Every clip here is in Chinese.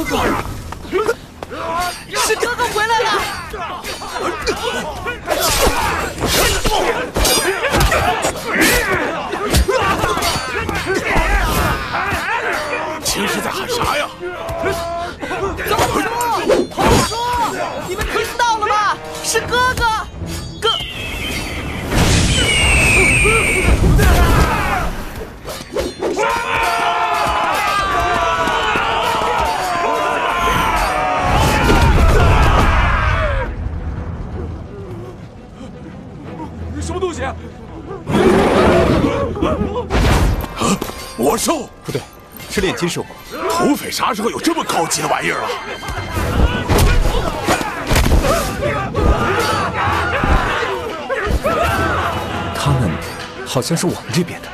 哥哥，是哥哥回来了！青师在喊啥呀？宗叔，童叔，你们听到了。吗？是哥，哥。是炼金兽。土匪啥时候有这么高级的玩意儿了？他们好像是我们这边的。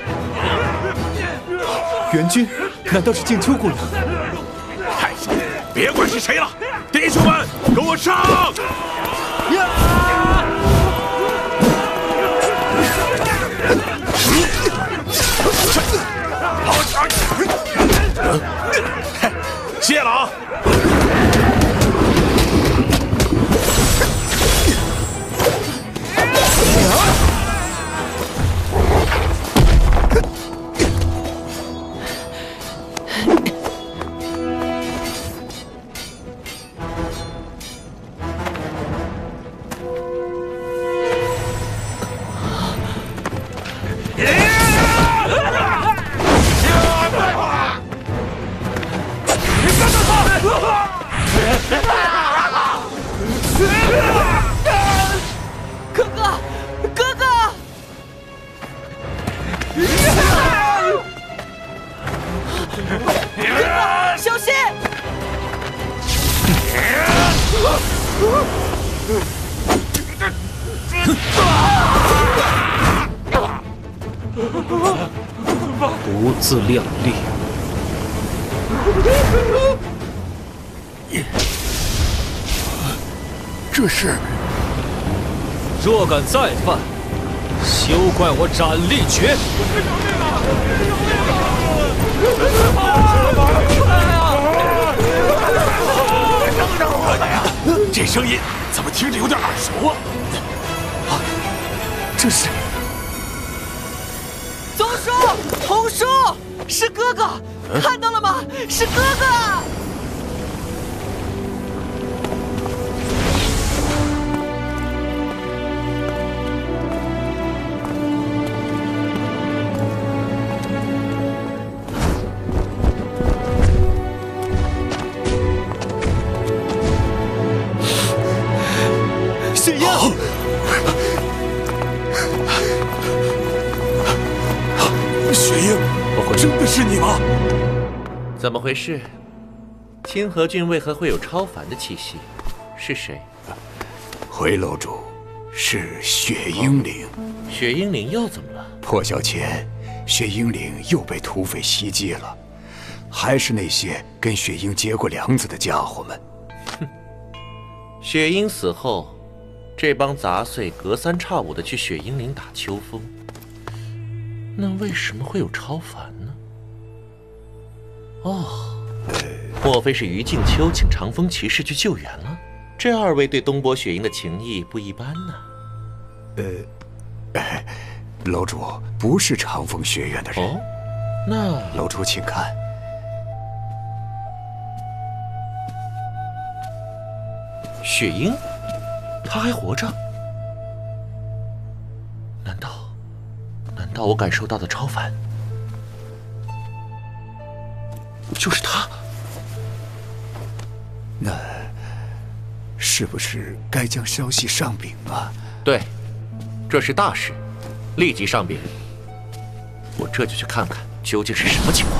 援军？难道是静秋姑娘？太小，别管是谁了，弟兄们，跟我上！了啊！再犯，休怪我斩立决！这声音怎么听着有点耳熟啊？啊这是宗叔，童叔，是哥哥，看到了吗？是哥哥！回事？清河郡为何会有超凡的气息？是谁？回楼主，是雪鹰岭。雪鹰岭又怎么了？破晓前，雪鹰岭又被土匪袭击了，还是那些跟雪鹰结过梁子的家伙们。哼雪鹰死后，这帮杂碎隔三差五的去雪鹰岭打秋风。那为什么会有超凡呢？哦，莫非是于静秋请长风骑士去救援了？这二位对东伯雪鹰的情谊不一般呢。呃，哎，楼主不是长风学院的人。哦，那楼主请看，雪鹰，他还活着？难道，难道我感受到的超凡就是他？那是不是该将消息上禀啊？对，这是大事，立即上禀。我这就去看看究竟是什么情况。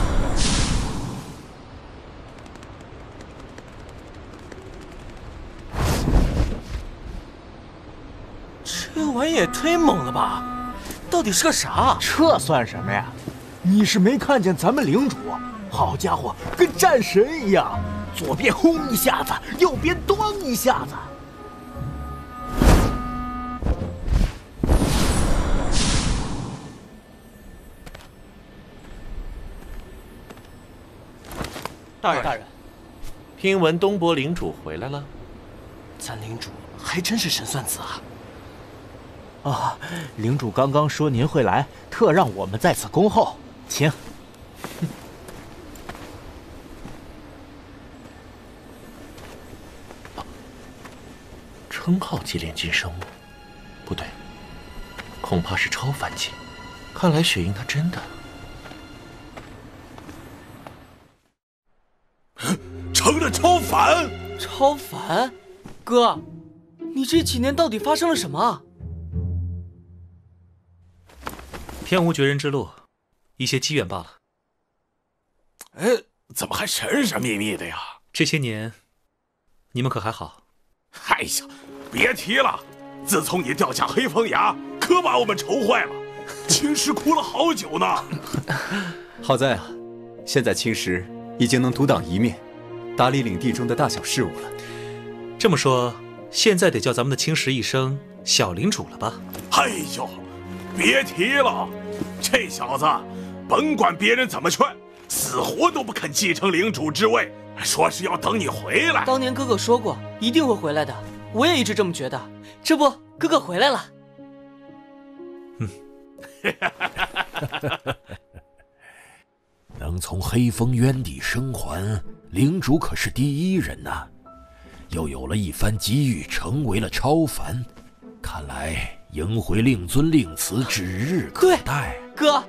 这玩意也忒猛了吧！到底是个啥？这算什么呀？你是没看见咱们领主？好家伙，跟战神一样，左边轰一下子，右边咣一下子。大人，大人，听闻东伯领主回来了，咱领主还真是神算子啊！啊，领主刚刚说您会来，特让我们在此恭候，请。称号级炼金生物，不对，恐怕是超凡级。看来雪鹰他真的 成了超凡。超凡，哥，你这几年到底发生了什么？天无绝人之路，一些机缘罢了。哎，怎么还神神秘秘的呀？这些年，你们可还好？哎呀，别提了！自从你掉下黑风崖，可把我们愁坏了。青石哭了好久呢。好在啊，现在青石已经能独当一面，打理领地中的大小事务了。这么说，现在得叫咱们的青石一声小领主了吧？哎呦，别提了，这小子甭管别人怎么劝，死活都不肯继承领主之位，说是要等你回来。当年哥哥说过一定会回来的，我也一直这么觉得。这不，哥哥回来了。能从黑风渊底生还，领主可是第一人呐！又有了一番机遇，成为了超凡，看来迎回令尊令慈指日可待。哥，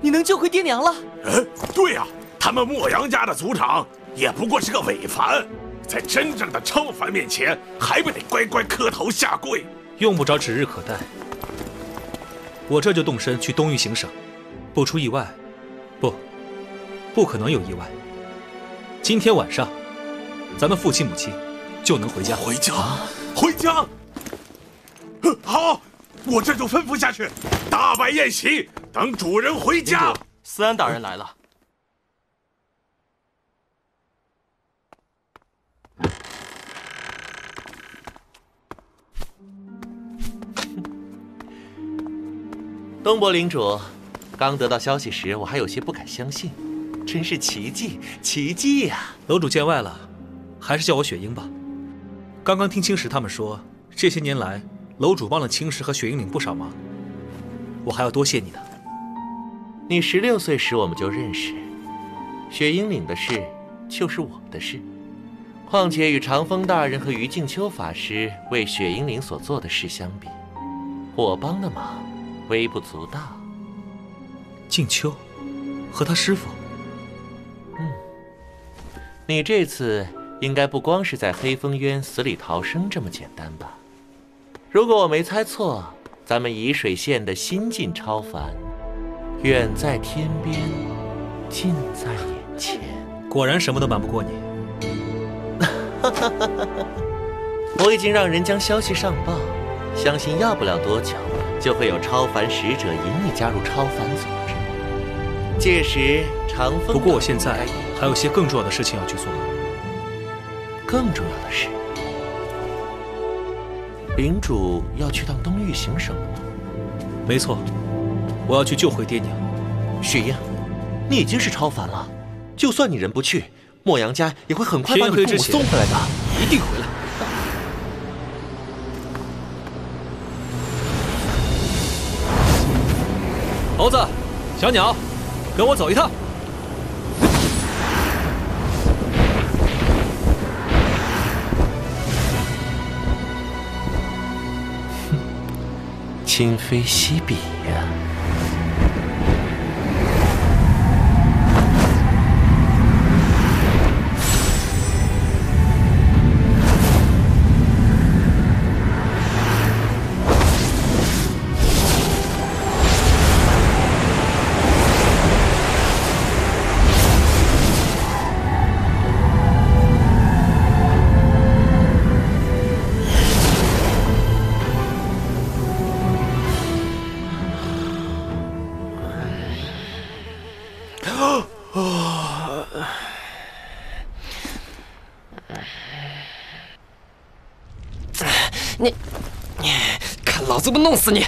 你能救回爹娘了？哎，对呀，他们莫阳家的族长也不过是个伪凡，在真正的超凡面前，还不得乖乖磕头下跪？用不着指日可待。我这就动身去东域行省，不出意外，不，不可能有意外。今天晚上，咱们父亲母亲就能回家。回家，回家。好，我这就吩咐下去，大摆宴席，等主人回家。思安大人来了。东伯领主，刚得到消息时，我还有些不敢相信，真是奇迹，奇迹呀！楼主见外了，还是叫我雪鹰吧。刚刚听青石他们说，这些年来楼主帮了青石和雪鹰岭不少忙，我还要多谢你呢。你十六岁时我们就认识，雪鹰岭的事就是我的事。况且与长风大人和于静秋法师为雪鹰灵所做的事相比，我帮的忙。微不足道。静秋，和他师傅。嗯，你这次应该不光是在黑风渊死里逃生这么简单吧？如果我没猜错，咱们沂水县的新晋超凡，远在天边，近在眼前。果然什么都瞒不过你。我已经让人将消息上报，相信要不了多久。就会有超凡使者引你加入超凡组织，届时长风。不过我现在还有些更重要的事情要去做。更重要的是，领主要去趟东域行省吗？没错，我要去救回爹娘。雪鹰，你已经是超凡了，就算你人不去，莫阳家也会很快把你父母送回来的，一定回来。猴子，小鸟，跟我走一趟。哼，今非昔比呀。怎弄死你？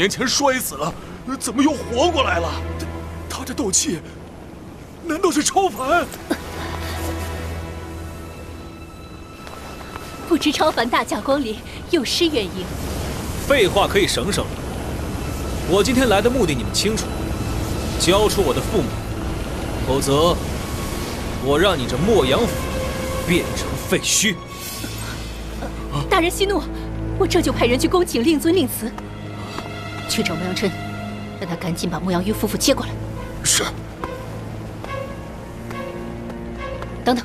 年前摔死了，怎么又活过来了？他他这斗气，难道是超凡？不知超凡大驾光临，有失远迎。废话可以省省。我今天来的目的你们清楚，交出我的父母，否则我让你这莫阳府变成废墟。大人息怒，我这就派人去恭请令尊令慈。去找莫阳琛，让他赶紧把莫阳玉夫妇接过来。是。等等，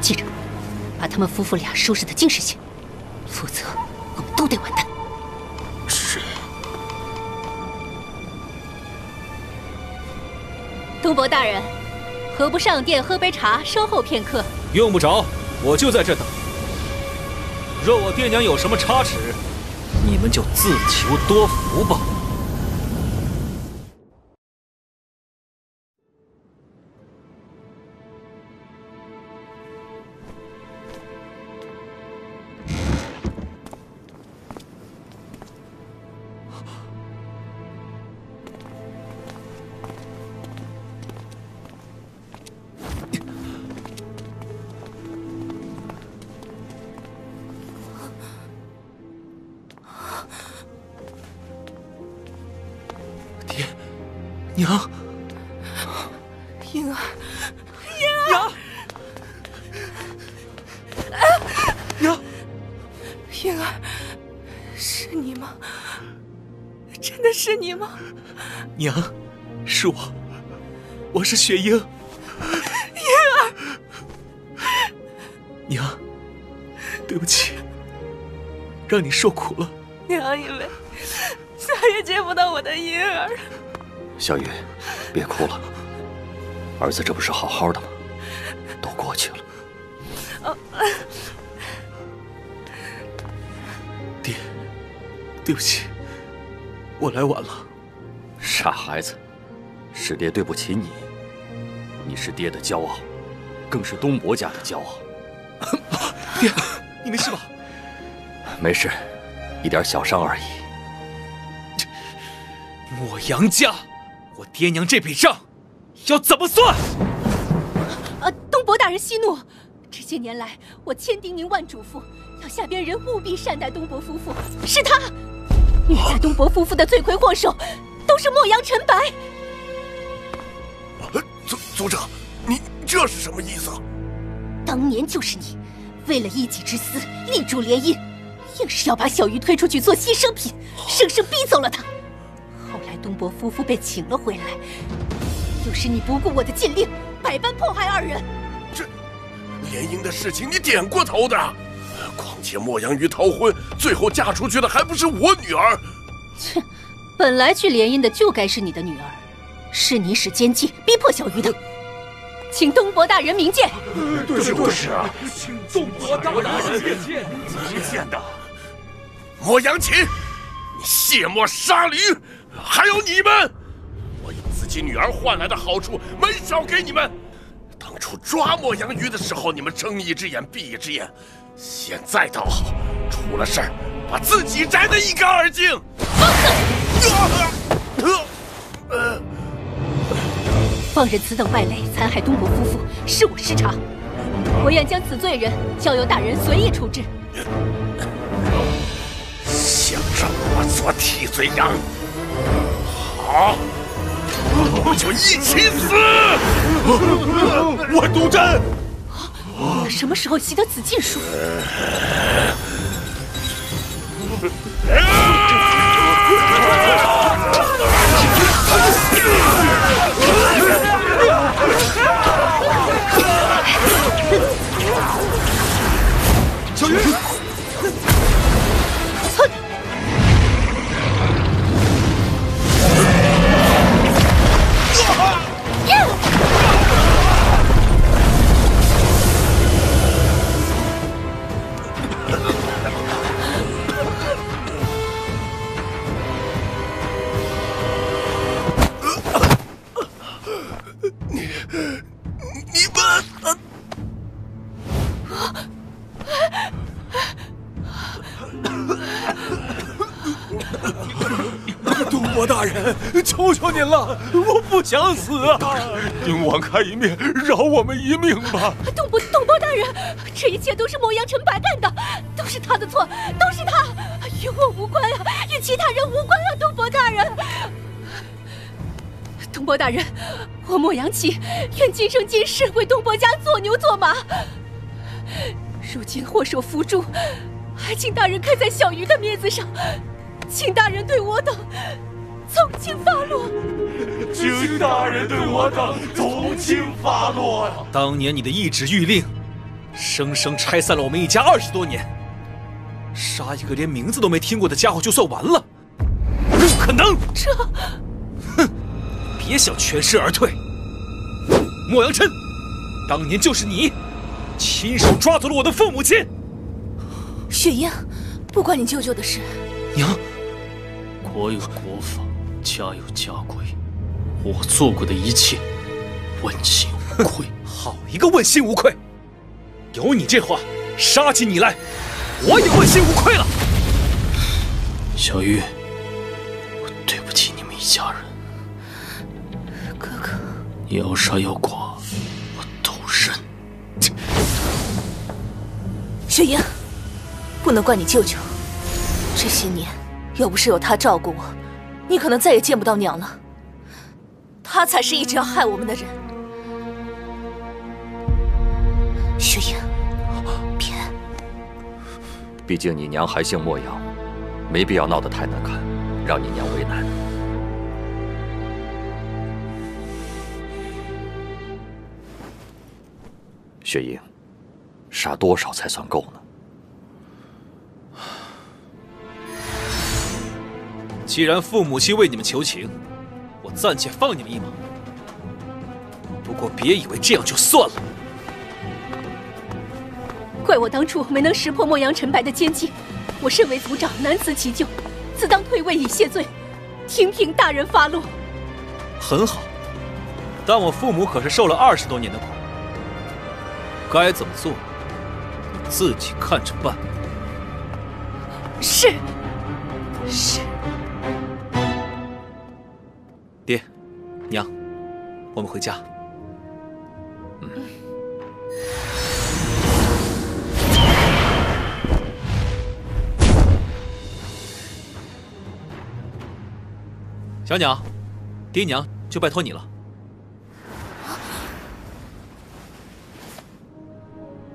记着。把他们夫妇俩收拾的精神些，否则我们都得完蛋。是。东伯大人，何不上殿喝杯茶，稍后片刻？用不着，我就在这等。若我爹娘有什么差池，你们就自求多福吧。是雪鹰。婴儿，娘，对不起，让你受苦了。娘以为再也见不到我的婴儿。小雨，别哭了，儿子这不是好好的吗？都过去了。爹，对不起，我来晚了。傻孩子，是爹对不起你。你是爹的骄傲，更是东伯家的骄傲。爹，你没事吧？没事，一点小伤而已。莫阳家。我爹娘这笔账要怎么算？呃，东伯大人息怒。这些年来，我千叮咛万嘱咐，要下边人务必善待东伯夫妇。是他虐待东伯夫妇的罪魁祸首，都是莫阳陈白。族族长，你这是什么意思？当年就是你，为了一己之私，力主联姻，硬是要把小鱼推出去做牺牲品，生生逼走了他。东伯夫妇被请了回来，又是你不顾我的禁令，百般迫害二人。这联姻的事情你点过头的，况且莫阳鱼逃婚，最后嫁出去的还不是我女儿。切，本来去联姻的就该是你的女儿，是你使奸计逼迫小鱼的，请东伯大人明鉴。对，就是啊，请东伯大人明鉴。明鉴的，莫阳琴，你卸磨杀驴。还有你们，我用自己女儿换来的好处没少给你们。当初抓莫阳鱼的时候，你们睁一只眼闭一只眼，现在倒好，出了事儿，把自己摘得一干二净。放肆放任此等败类残害东伯夫妇，是我失察，我愿将此罪人交由大人随意处置。想让我做替罪羊？好，我们就一起死！我杜真，你什么时候习得此禁术？小 伯大人，求求您了，我不想死啊！宁王开一面，饶我们一命吧！东伯，东伯大人，这一切都是莫阳城白干的，都是他的错，都是他，与我无关啊，与其他人无关啊，东伯大人。东伯大人，我莫阳启愿今生今世为东伯家做牛做马。如今祸首伏诛，还请大人看在小鱼的面子上，请大人对我等从轻发落。请大人对我等从轻发落呀！当年你的一纸谕令，生生拆散了我们一家二十多年，杀一个连名字都没听过的家伙就算完了？不可能！这，哼，别想全身而退。莫阳琛，当年就是你，亲手抓走了我的父母亲。雪英，不关你舅舅的事。娘，国有国法，家有家规，我做过的一切，问心无愧。好一个问心无愧！有你这话，杀起你来，我也问心无愧了。小玉，我对不起你们一家人。哥哥，你要杀要剐，我都认。雪莹，不能怪你舅舅。这些年，要不是有他照顾我，你可能再也见不到娘了。她才是一直要害我们的人。雪莹，别。毕竟你娘还姓莫阳，没必要闹得太难看，让你娘为难。雪莹，杀多少才算够呢？既然父母亲为你们求情，我暂且放你们一马。不过别以为这样就算了。怪我当初没能识破莫阳陈白的奸计，我身为族长难辞其咎，自当退位以谢罪，听凭大人发落。很好，但我父母可是受了二十多年的苦，该怎么做，你自己看着办。是，是。我们回家。小鸟，爹娘就拜托你了。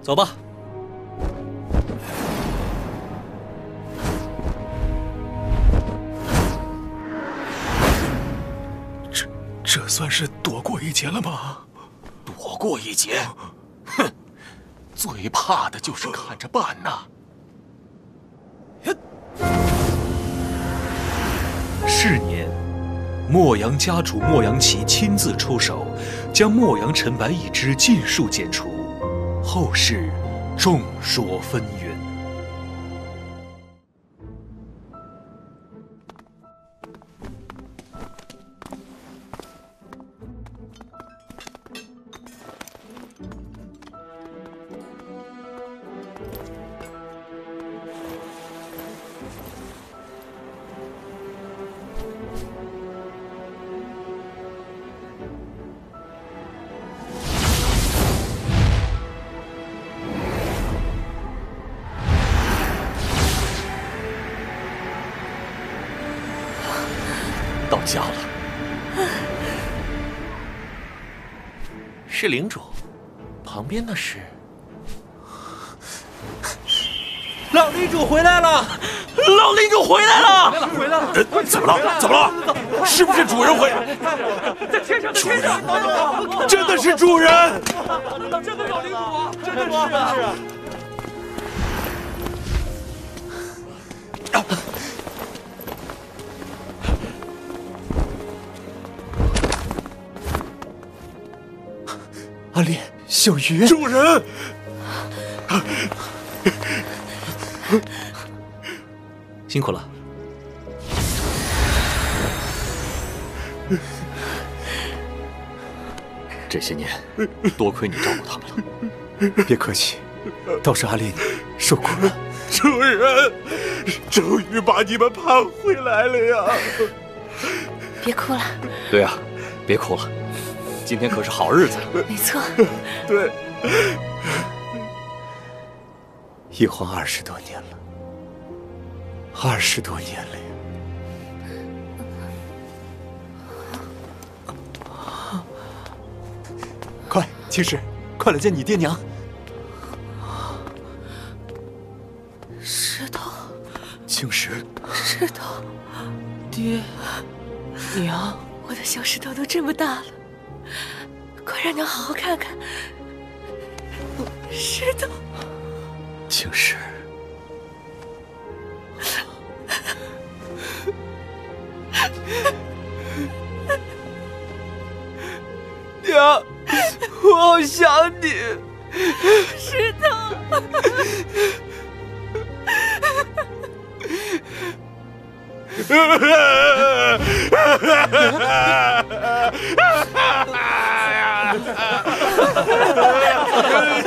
走吧。这这算是多过一劫了吗？躲过一劫？哼，最怕的就是看着办呐。是年，莫阳家主莫阳启亲自出手，将莫阳陈白一支尽数剪除。后世众说纷纭。亏你照顾他们了。别客气，倒是阿烈你受苦了。主人，终于把你们盼回来了呀！别哭了。对啊，别哭了，今天可是好日子。没错。对。一晃二十多年了，二十多年了呀！青石，快来见你爹娘。石头，青石，石头，爹娘，我的小石头都这么大了，快让娘好好看看。石头，青石，娘，我好想你，石头。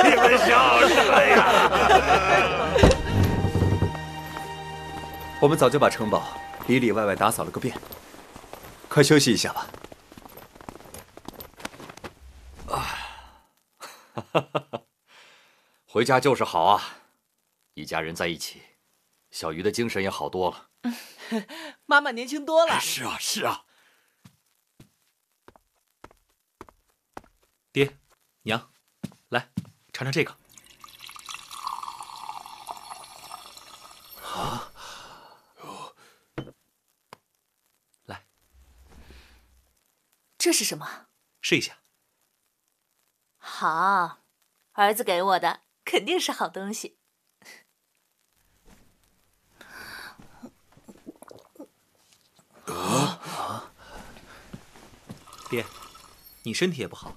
你们笑什么呀？我们早就把城堡里里外外打扫了个遍，快休息一下吧。回家就是好啊，一家人在一起，小鱼的精神也好多了。妈妈年轻多了。是啊，是啊。爹，娘，来尝尝这个。啊，来，这是什么？试一下。好，儿子给我的，肯定是好东西。啊！爹，你身体也不好，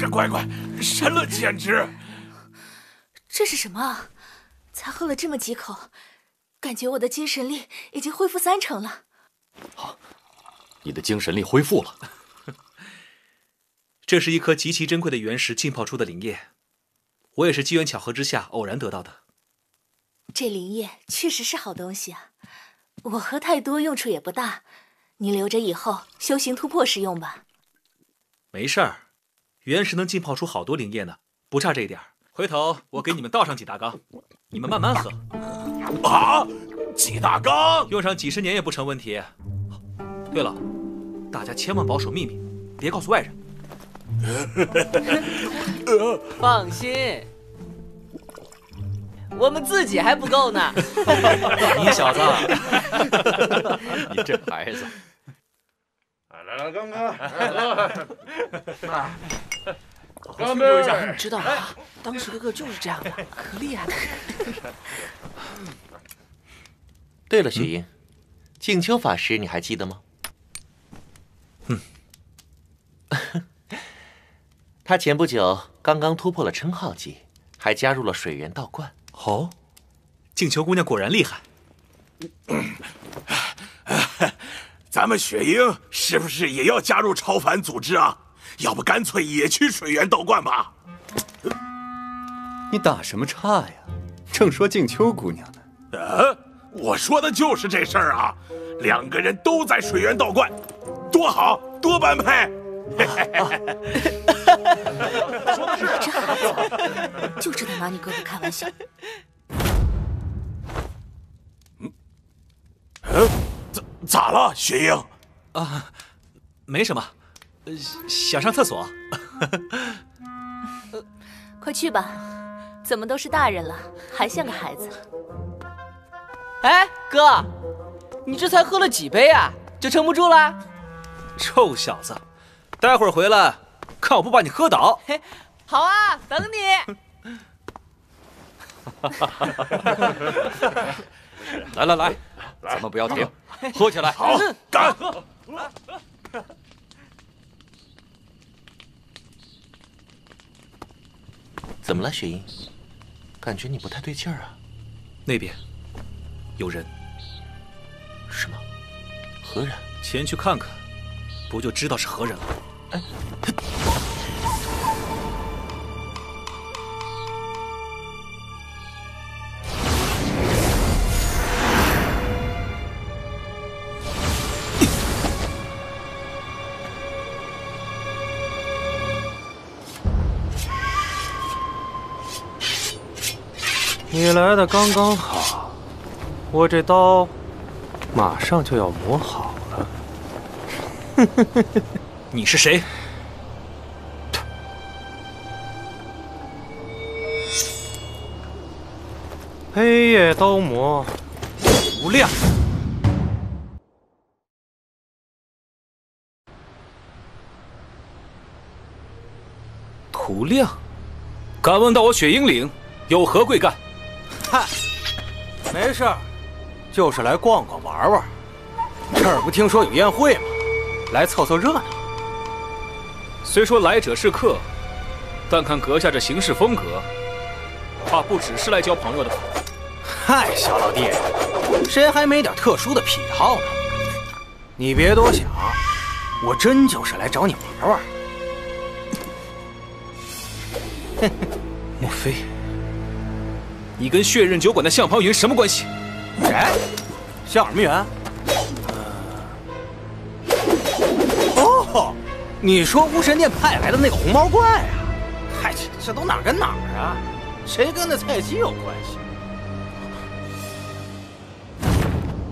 个乖乖，神了简直！这是什么？才喝了这么几口，感觉我的精神力已经恢复三成了。好，你的精神力恢复了。这是一颗极其珍贵的原石浸泡出的灵液，我也是机缘巧合之下偶然得到的。这灵液确实是好东西啊，我喝太多用处也不大，你留着以后修行突破时用吧。没事儿，原石能浸泡出好多灵液呢，不差这一点。回头我给你们倒上几大缸，你们慢慢喝。啊，几大缸，用上几十年也不成问题。对了，大家千万保守秘密，别告诉外人。放心，我们自己还不够呢。你小子，你这孩子。来来，知道啊？当时哥哥就是这样的，可厉害了。对了，雪鹰，静秋法师你还记得吗？嗯，他前不久刚刚突破了称号级，还加入了水源道观。哦，静秋姑娘果然厉害。咱们雪鹰是不是也要加入超凡组织啊？要不干脆也去水源道观吧？你打什么岔呀？正说静秋姑娘呢。啊，我说的就是这事儿啊！两个人都在水源道观，多好，多般配。说的是这孩子，就知道拿你哥哥开玩笑。嗯，咋咋了，雪英？啊，没什么，想上厕所。快去吧，怎么都是大人了，还像个孩子。哎，哥，你这才喝了几杯啊，就撑不住了？臭小子，待会儿回来，看我不把你喝倒！嘿，好啊，等你。来来来，咱们不要停，喝起来！好，干！怎么了，雪英？感觉你不太对劲儿啊。那边有人。什么？何人？前去看看，不就知道是何人了？哎。你来的刚刚好，我这刀马上就要磨好了。你是谁？黑夜刀魔，无量。涂亮，敢问到我雪鹰岭有何贵干？嗨，没事儿，就是来逛逛玩玩。这儿不听说有宴会吗？来凑凑热闹。虽说来者是客，但看阁下这行事风格，怕不只是来交朋友的。嗨，小老弟，谁还没点特殊的癖好呢？你别多想，我真就是来找你玩玩。莫非？你跟血刃酒馆的向庞云什么关系？谁？向什么云？哦，你说巫神殿派来的那个红毛怪啊？嗨，这都哪儿跟哪儿啊？谁跟那菜鸡有关系？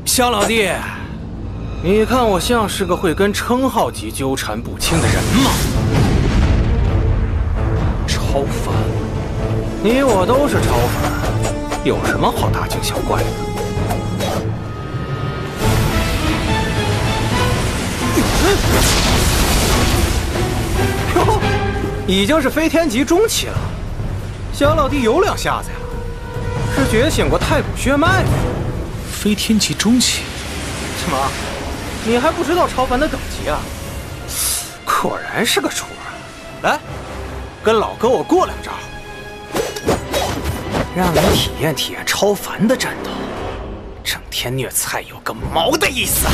萧老弟，你看我像是个会跟称号级纠缠不清的人吗？超凡，你我都是超凡。有什么好大惊小怪的？哟，已经是飞天级中期了，小老弟有两下子呀！是觉醒过太古血脉吗？飞天级中期？什么？你还不知道超凡的等级啊？果然是个主儿！来，跟老哥我过两招。让你体验体验超凡的战斗，整天虐菜有个毛的意思！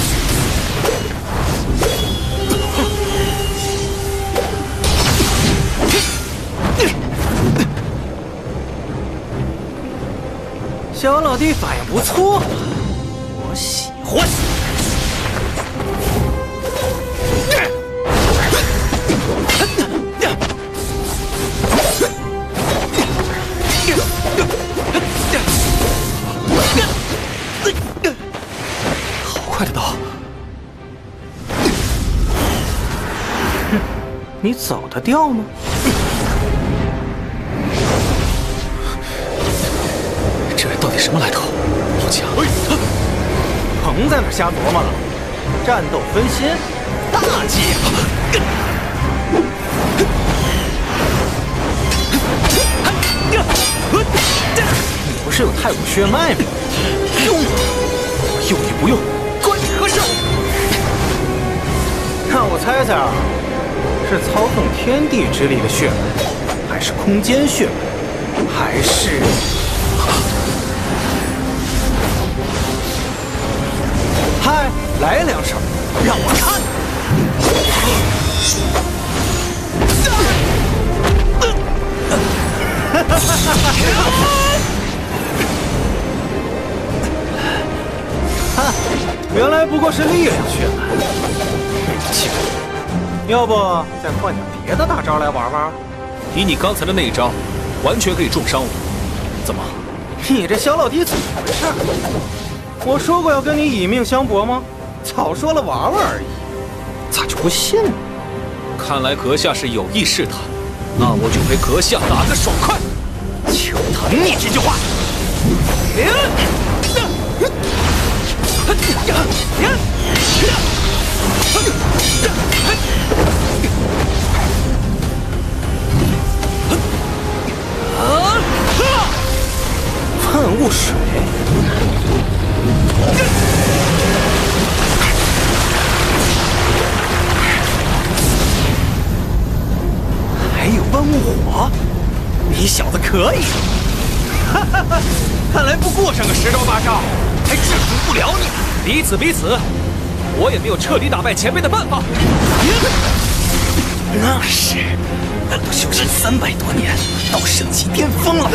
小老弟反应不错，我喜欢。你走得掉吗？这人到底什么来头？好强！甭在那瞎琢磨了，战斗分心，大忌！你不是有太古血脉吗？用！我用你不用。关你何事？让我猜猜啊，是操纵天地之力的血脉，还是空间血脉，还是……嗨，来两手，让我看！哈哈哈哈哈！原来不过是力量血脉。切，要不再换点别的大招来玩玩？以你刚才的那一招，完全可以重伤我。怎么？你这小老弟怎么回事？我说过要跟你以命相搏吗？早说了玩玩而已，咋就不信呢？看来阁下是有意试探，那我就陪阁下打个爽快。就疼你这句话。万物水。还有万物火，你小子可以！哈哈哈，看来不过上个十招八招，还制服不了你。彼此彼此，我也没有彻底打败前辈的办法。那是，难道修仙三百多年到圣级巅峰了？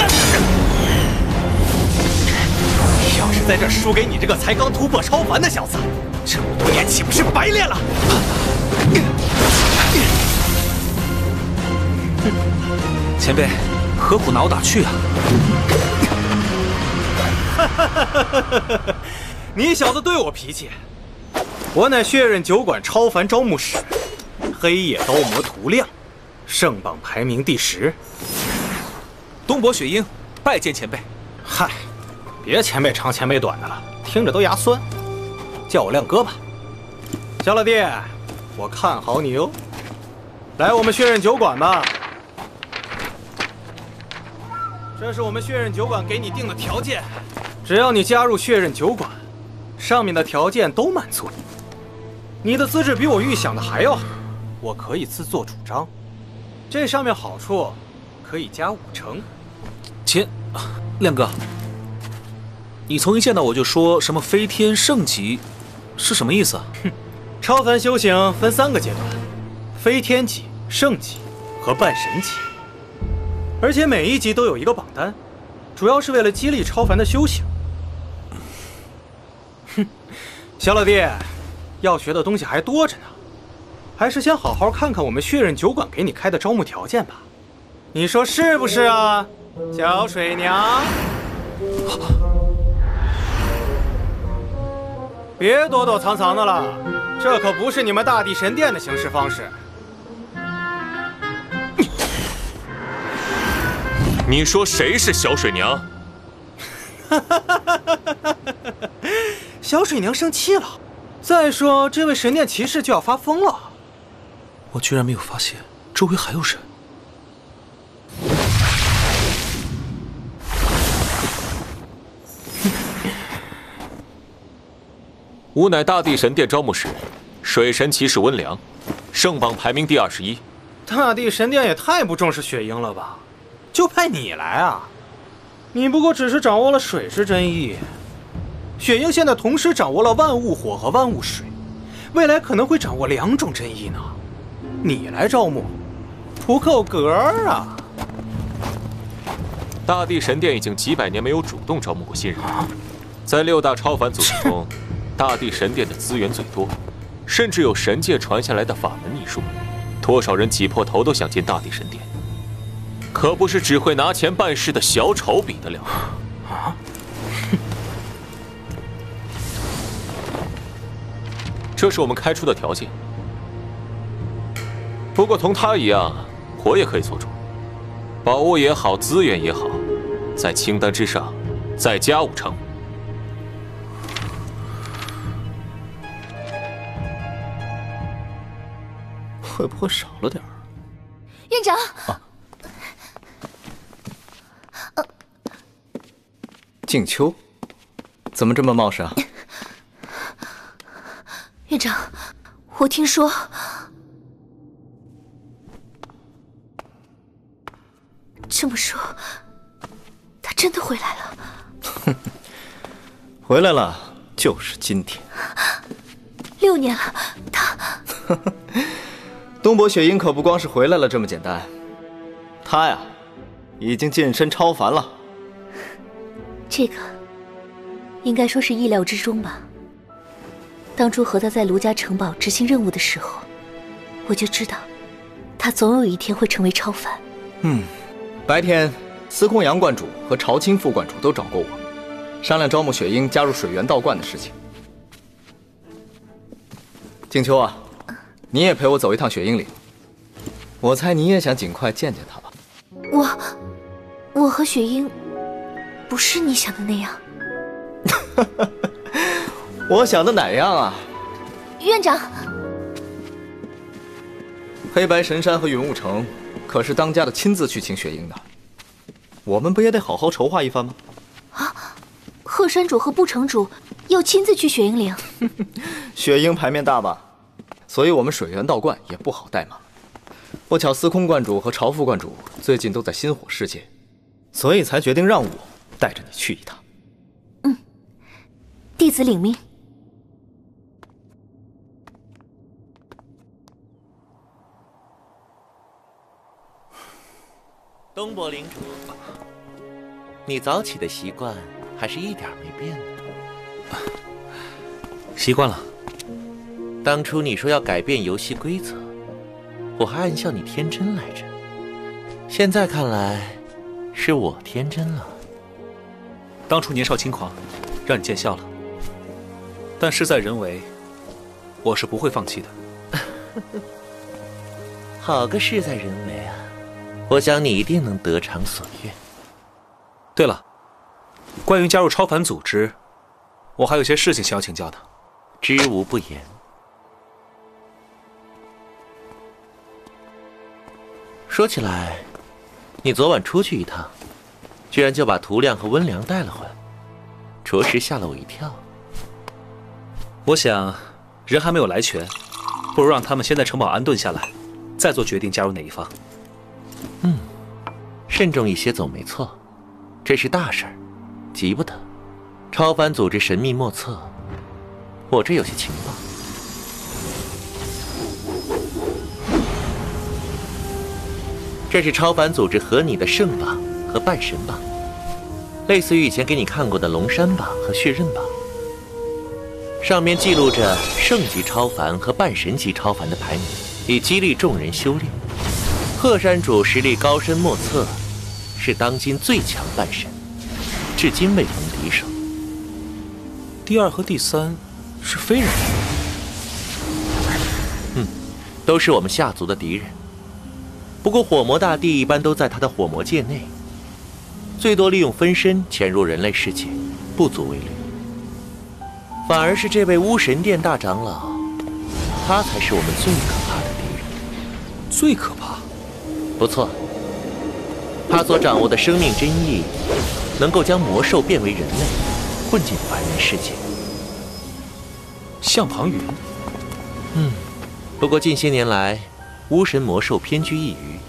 要是在这输给你这个才刚突破超凡的小子，这么多年岂不是白练了？前辈，何苦拿我打趣啊？你小子对我脾气，我乃血刃酒馆超凡招募使，黑夜刀魔涂亮，圣榜排名第十。东伯雪鹰，拜见前辈。嗨，别前辈长前辈短的了，听着都牙酸。叫我亮哥吧，小老弟，我看好你哦。来我们血刃酒馆吧。这是我们血刃酒馆给你定的条件，只要你加入血刃酒馆，上面的条件都满足。你的资质比我预想的还要好，我可以自作主张。这上面好处可以加五成。前，亮哥，你从一见到我就说什么飞天圣级，是什么意思啊？哼，超凡修行分三个阶段：飞天级、圣级和半神级。而且每一级都有一个榜单，主要是为了激励超凡的修行。哼，小老弟，要学的东西还多着呢，还是先好好看看我们血刃酒馆给你开的招募条件吧。你说是不是啊，小水娘？别躲躲藏藏的了，这可不是你们大地神殿的行事方式。你说谁是小水娘？小水娘生气了。再说，这位神殿骑士就要发疯了。我居然没有发现周围还有人。吾乃大地神殿招募使，水神骑士温良，圣榜排名第二十一。大地神殿也太不重视雪鹰了吧？就派你来啊！你不过只是掌握了水之真意，雪鹰现在同时掌握了万物火和万物水，未来可能会掌握两种真意呢。你来招募，不够格啊！大地神殿已经几百年没有主动招募过新人，在六大超凡组织中，大地神殿的资源最多，甚至有神界传下来的法门秘术，多少人挤破头都想进大地神殿。可不是只会拿钱办事的小丑比得了这是我们开出的条件。不过同他一样，我也可以做主，宝物也好，资源也好，在清单之上再加五成。会不会少了点儿？院长。啊。静秋，怎么这么冒失啊？院长，我听说，这么说，他真的回来了。回来了，就是今天。六年了，他。东伯雪鹰可不光是回来了这么简单，他呀，已经晋升超凡了。这个，应该说是意料之中吧。当初和他在卢家城堡执行任务的时候，我就知道，他总有一天会成为超凡。嗯，白天，司空杨观主和朝清副观主都找过我，商量招募雪鹰加入水源道观的事情。静秋啊，你也陪我走一趟雪鹰岭。我猜你也想尽快见见他吧。我，我和雪鹰，不是你想的那样。我想的哪样啊？院长，黑白神山和云雾城可是当家的亲自去请雪鹰的，我们不也得好好筹划一番吗？啊，鹤山主和布城主要亲自去雪鹰岭。雪鹰牌面大吧，所以我们水源道观也不好怠慢。不巧司空观主和朝副观主最近都在心火世界，所以才决定让我带着你去一趟。嗯，弟子领命。东伯领主，你早起的习惯还是一点没变呢。习惯了。当初你说要改变游戏规则，我还暗笑你天真来着。现在看来，是我天真了。当初年少轻狂，让你见笑了。但事在人为，我是不会放弃的。好个事在人为啊！我想你一定能得偿所愿。对了，关于加入超凡组织，我还有些事情想要请教的。知无不言。说起来，你昨晚出去一趟，居然就把涂亮和温良带了回来，着实吓了我一跳。我想，人还没有来全，不如让他们先在城堡安顿下来，再做决定加入哪一方。慎重一些总没错。这是大事儿，急不得。超凡组织神秘莫测，我这有些情报。这是超凡组织和你的圣榜和半神榜，类似于以前给你看过的龙山榜和血刃榜。上面记录着圣级超凡和半神级超凡的排名，以激励众人修炼。鹤山主实力高深莫测，是当今最强半神，至今未逢敌手。第二和第三是非人类，嗯，都是我们下族的敌人。不过火魔大帝一般都在他的火魔界内，最多利用分身潜入人类世界，不足为虑。反而是这位巫神殿大长老，他才是我们最可怕的敌人。最可怕？不错，他所掌握的生命真意，能够将魔兽变为人类，混进凡人世界。向庞云。嗯，不过近些年来。巫神魔兽偏居一隅，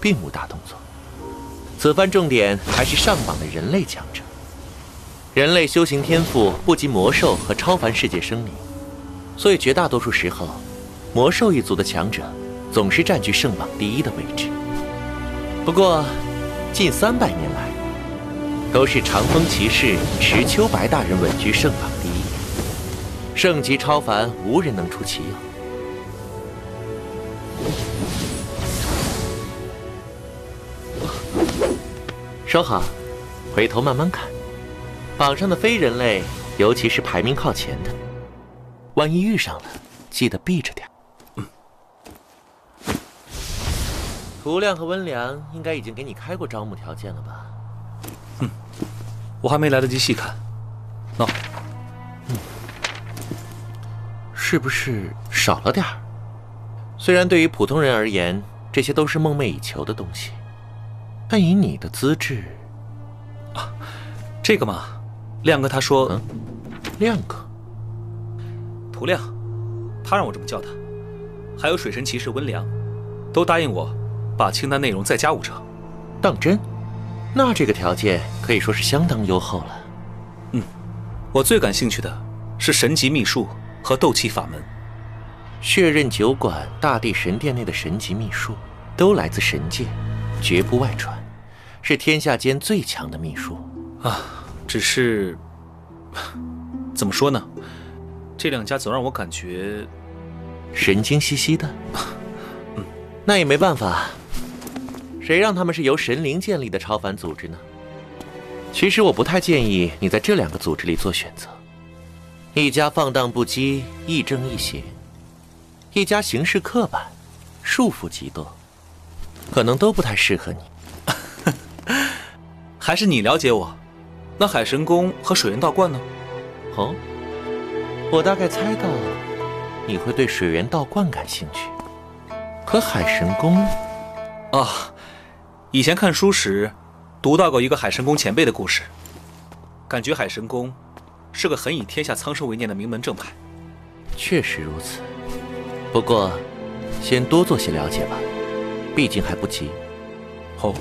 并无大动作。此番重点还是上榜的人类强者。人类修行天赋不及魔兽和超凡世界生灵，所以绝大多数时候，魔兽一族的强者总是占据圣榜第一的位置。不过，近三百年来，都是长风骑士池秋白大人稳居圣榜第一，圣级超凡无人能出其右。收好，回头慢慢看。榜上的非人类，尤其是排名靠前的，万一遇上了，记得避着点。嗯。涂亮和温良应该已经给你开过招募条件了吧？嗯，我还没来得及细看。喏。嗯。是不是少了点儿？虽然对于普通人而言，这些都是梦寐以求的东西。但以你的资质，啊，这个嘛，亮哥他说，嗯，亮哥，涂亮，他让我这么叫他，还有水神骑士温良，都答应我，把清单内容再加五成。当真？那这个条件可以说是相当优厚了。嗯，我最感兴趣的是神级秘术和斗气法门。血刃酒馆、大地神殿内的神级秘术，都来自神界，绝不外传。是天下间最强的秘术啊！只是怎么说呢？这两家总让我感觉神经兮兮的。嗯，那也没办法，谁让他们是由神灵建立的超凡组织呢？其实我不太建议你在这两个组织里做选择，一家放荡不羁、亦正亦邪，一家行事刻板、束缚极多，可能都不太适合你。还是你了解我。那海神宫和水源道观呢？哦，我大概猜到你会对水源道观感兴趣，可海神宫……啊，以前看书时读到过一个海神宫前辈的故事，感觉海神宫是个很以天下苍生为念的名门正派。确实如此，不过先多做些了解吧，毕竟还不急。哦。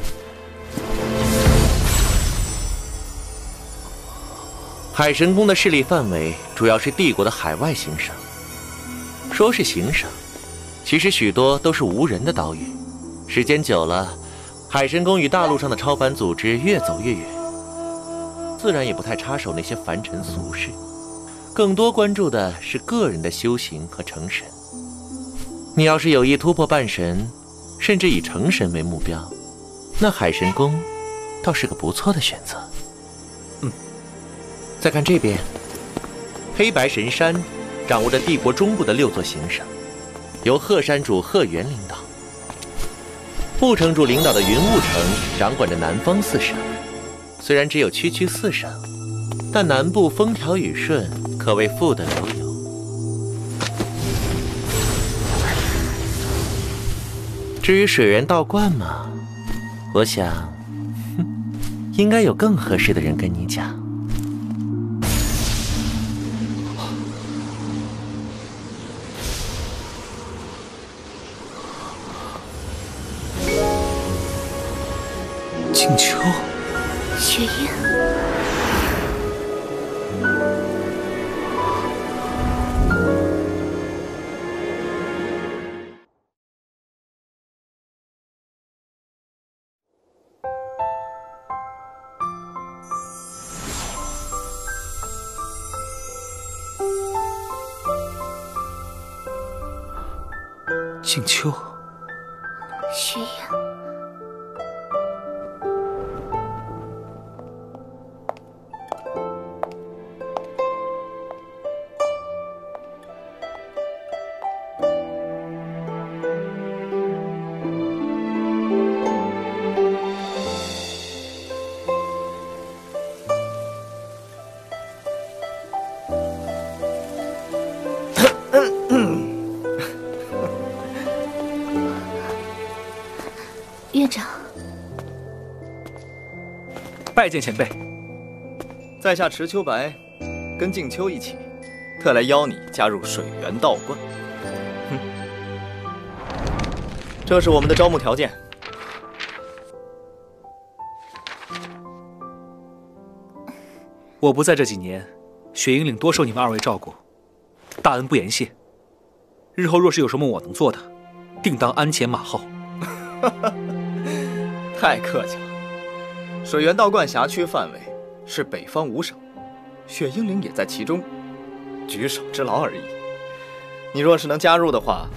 海神宫的势力范围主要是帝国的海外行省。说是行省，其实许多都是无人的岛屿。时间久了，海神宫与大陆上的超凡组织越走越远，自然也不太插手那些凡尘俗事，更多关注的是个人的修行和成神。你要是有意突破半神，甚至以成神为目标，那海神宫倒是个不错的选择。嗯再看这边，黑白神山掌握着帝国中部的六座行省，由鹤山主鹤元领副；城主领导的云雾城掌管着南方四省。虽然只有区区四省，但南部风调雨顺，可谓富得流油。至于水源道观嘛，我想，哼，应该有更合适的人跟你讲。拜见前辈。在下池秋白，跟静秋一起，特来邀你加入水源道观。哼，这是我们的招募条件。我不在这几年，雪鹰岭多受你们二位照顾，大恩不言谢。日后若是有什么我能做的，定当鞍前马后。太客气了。水源道观辖区范围是北方五省，雪鹰岭也在其中，举手之劳而已。你若是能加入的话。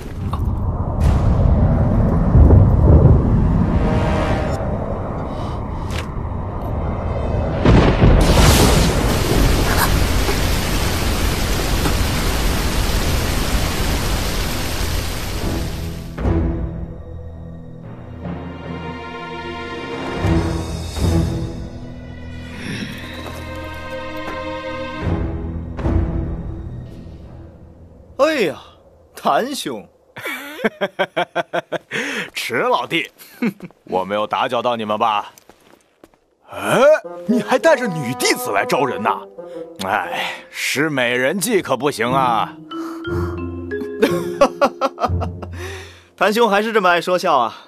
谭兄，迟老弟，我没有打搅到你们吧？哎，你还带着女弟子来招人呐？哎，使美人计可不行啊！谭兄还是这么爱说笑啊？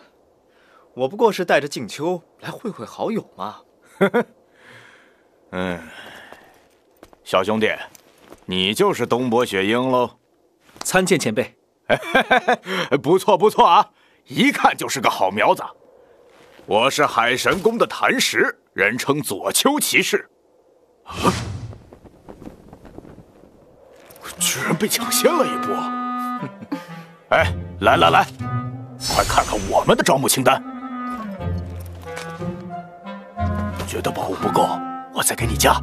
我不过是带着静秋来会会好友嘛。嗯，小兄弟，你就是东伯雪鹰喽？参见前辈，不错不错啊，一看就是个好苗子。我是海神宫的谭石，人称左丘骑士。啊居然被抢先了一步！哎，来来来，快看看我们的招募清单。觉得宝物不够，我再给你加。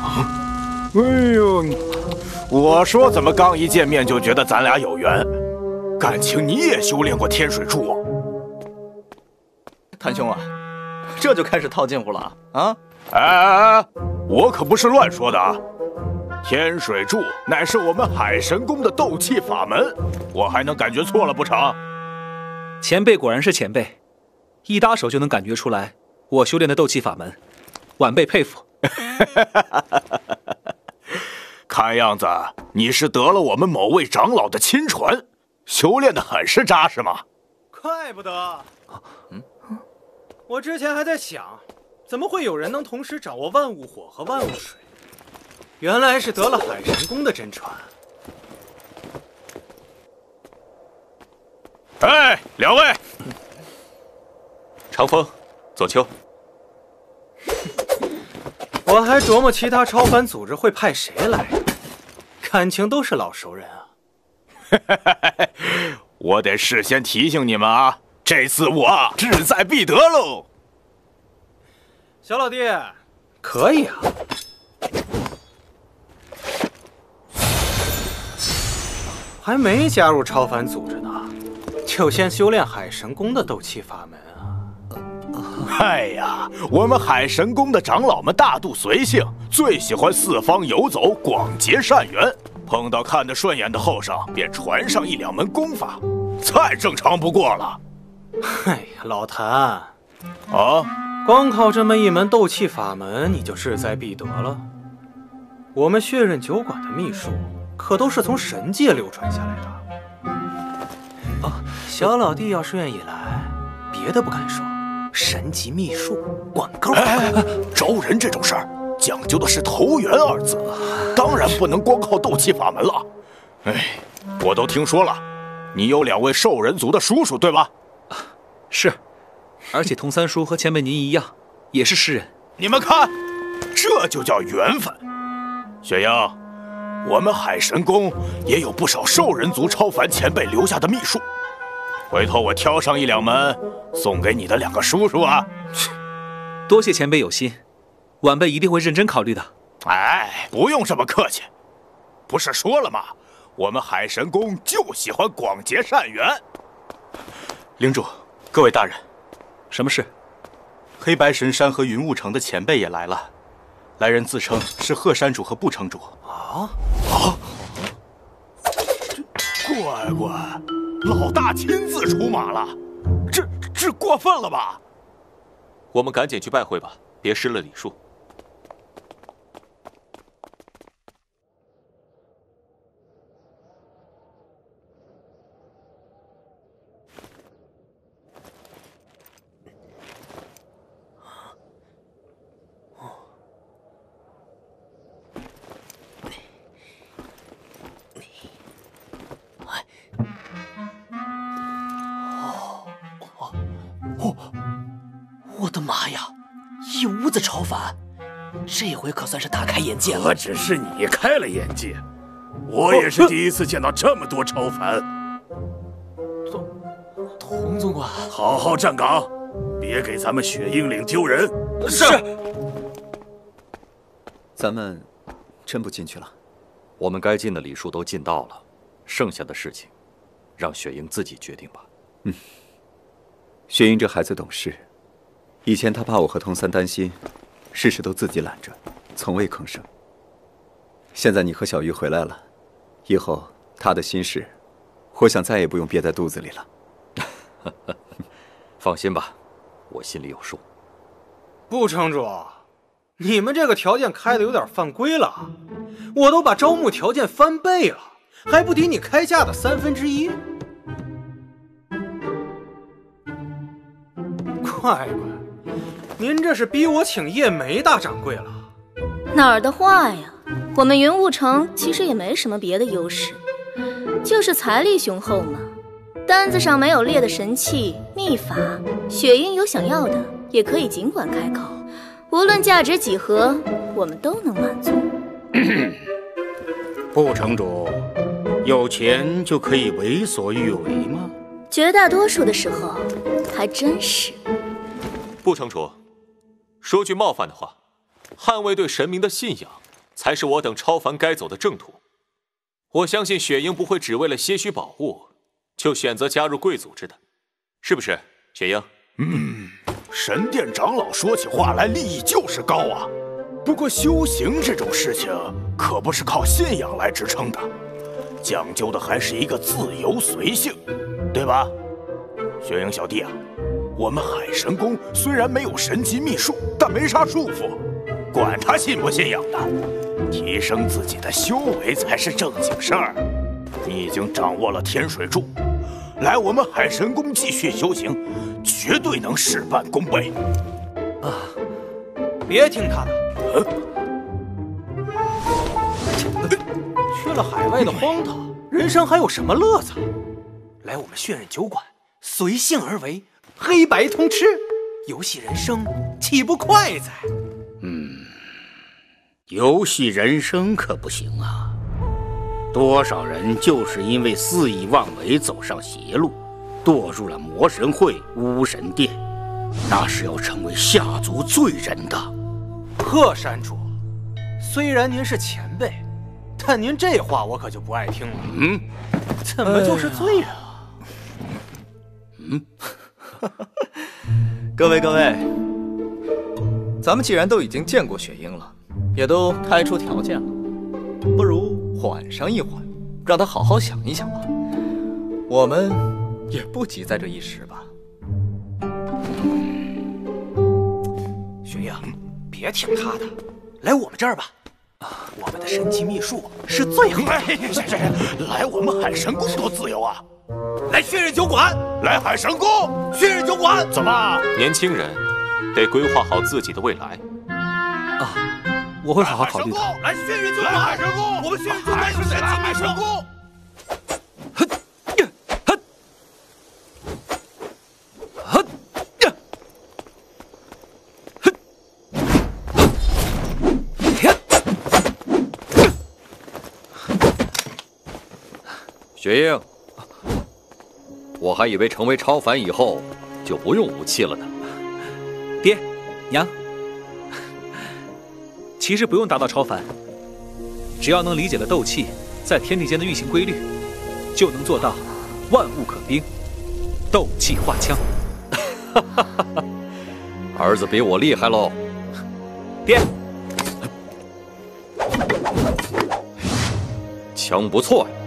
啊哎呦，我说怎么刚一见面就觉得咱俩有缘？感情你也修炼过天水柱？谭兄啊，这就开始套近乎了啊！哎哎哎，我可不是乱说的啊！天水柱乃是我们海神宫的斗气法门，我还能感觉错了不成？前辈果然是前辈，一搭手就能感觉出来我修炼的斗气法门，晚辈佩服。看样子你是得了我们某位长老的亲传，修炼的很是扎实嘛。怪不得，嗯，我之前还在想，怎么会有人能同时掌握万物火和万物水？原来是得了海神宫的真传。哎，两位，长风，左丘。我还琢磨其他超凡组织会派谁来，感情都是老熟人啊。我得事先提醒你们啊，这次我志在必得喽。小老弟，可以啊。还没加入超凡组织呢，就先修炼海神宫的斗气法门啊！哎呀，我们海神宫的长老们大度随性，最喜欢四方游走，广结善缘。碰到看得顺眼的后生，便传上一两门功法，再正常不过了。哎呀，老谭，啊，光靠这么一门斗气法门，你就志在必得了？我们血刃酒馆的秘术。可都是从神界流传下来的。哦，小老弟要是愿意来，别的不敢说，神级秘术管够。招人这种事儿，讲究的是投缘二字，当然不能光靠斗气法门了。哎，我都听说了，你有两位兽人族的叔叔，对吧？是，而且童三叔和前辈您一样，也是诗人。你们看，这就叫缘分。雪鹰。我们海神宫也有不少兽人族超凡前辈留下的秘术，回头我挑上一两门送给你的两个叔叔啊！多谢前辈有心，晚辈一定会认真考虑的。哎，不用这么客气，不是说了吗？我们海神宫就喜欢广结善缘。领主，各位大人，什么事？黑白神山和云雾城的前辈也来了。来人自称是鹤山主和布城主。啊啊！乖乖，老大亲自出马了，这这过分了吧？我们赶紧去拜会吧，别失了礼数。超凡，这回可算是大开眼界了。何止是你开了眼界，我也是第一次见到这么多超凡。童童总管，好好站岗，别给咱们雪鹰岭丢人。是。咱们真不进去了。我们该尽的礼数都尽到了，剩下的事情，让雪鹰自己决定吧。嗯，雪鹰这孩子懂事。以前他怕我和童三担心，事事都自己揽着，从未吭声。现在你和小鱼回来了，以后他的心事，我想再也不用憋在肚子里了。放心吧，我心里有数。不，城主，你们这个条件开的有点犯规了，我都把招募条件翻倍了，还不抵你开价的三分之一。乖乖。您这是逼我请叶梅大掌柜了？哪儿的话呀！我们云雾城其实也没什么别的优势，就是财力雄厚嘛。单子上没有列的神器秘法，雪鹰有想要的也可以尽管开口，无论价值几何，我们都能满足。不，城主，有钱就可以为所欲为吗？绝大多数的时候，还真是。不，城主，说句冒犯的话，捍卫对神明的信仰，才是我等超凡该走的正途。我相信雪鹰不会只为了些许宝物，就选择加入贵组织的，是不是，雪鹰？嗯，神殿长老说起话来利益就是高啊。不过修行这种事情可不是靠信仰来支撑的，讲究的还是一个自由随性，对吧？雪鹰小弟啊，我们海神宫虽然没有神级秘术，但没啥束缚，管他信不信仰的，提升自己的修为才是正经事儿。你已经掌握了天水柱，来我们海神宫继续修行，绝对能事半功倍。啊，别听他的。去了海外的荒唐，人生还有什么乐子？来我们血刃酒馆，随性而为，黑白通吃，游戏人生岂不快哉？嗯，游戏人生可不行啊！多少人就是因为肆意妄为走上邪路，堕入了魔神会、巫神殿，那是要成为下族罪人的。贺山主，虽然您是前辈，但您这话我可就不爱听了。嗯，怎么就是罪人啊？嗯，各位各位，咱们既然都已经见过雪鹰了，也都开出条件了，不如缓上一缓，让他好好想一想吧。我们也不急在这一时吧。雪鹰。别听他的，来我们这儿吧。我们的神奇秘术是最好的。来我们海神宫多自由啊！来血刃酒馆，来海神宫，血刃酒馆。怎么？年轻人得规划好自己的未来。啊，我会好好考虑的。来血刃酒馆，来海神宫，我们血刃酒馆有神奇秘术。雪鹰，我还以为成为超凡以后就不用武器了呢。爹，娘，其实不用达到超凡，只要能理解了斗气在天地间的运行规律，就能做到万物可兵，斗气化枪。儿子比我厉害喽，爹，枪不错呀。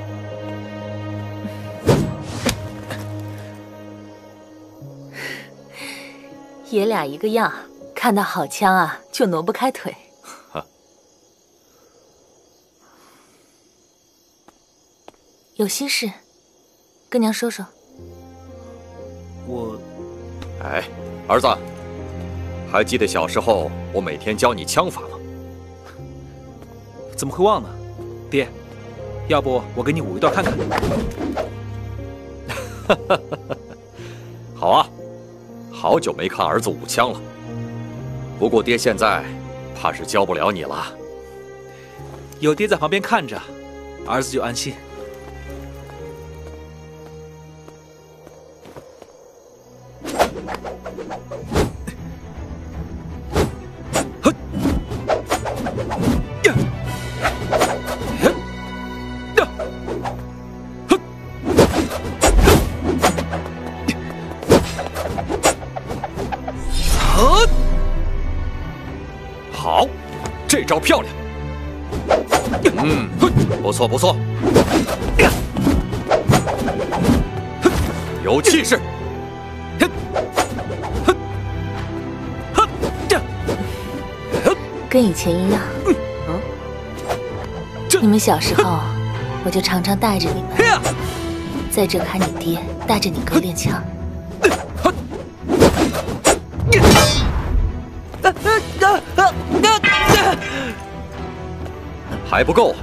爷俩一个样，看到好枪啊就挪不开腿。有心事，跟娘说说。我，哎，儿子，还记得小时候我每天教你枪法吗？怎么会忘呢？爹，要不我给你舞一段看看？好啊。好久没看儿子舞枪了，不过爹现在怕是教不了你了。有爹在旁边看着，儿子就安心。漂亮，嗯，不错不错，有气势，跟以前一样。嗯，你们小时候，我就常常带着你们在这看你爹带着你哥练枪。还不够，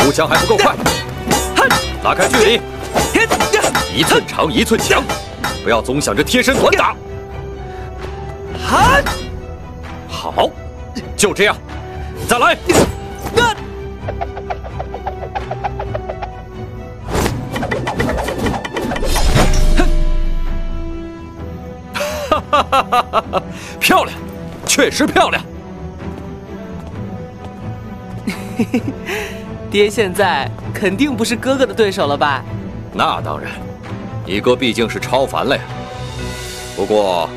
出枪还不够快，拉开距离，一寸长一寸强，不要总想着贴身短打。好，就这样，再来。漂亮，确实漂亮。爹现在肯定不是哥哥的对手了吧？那当然，你哥毕竟是超凡了呀。不过，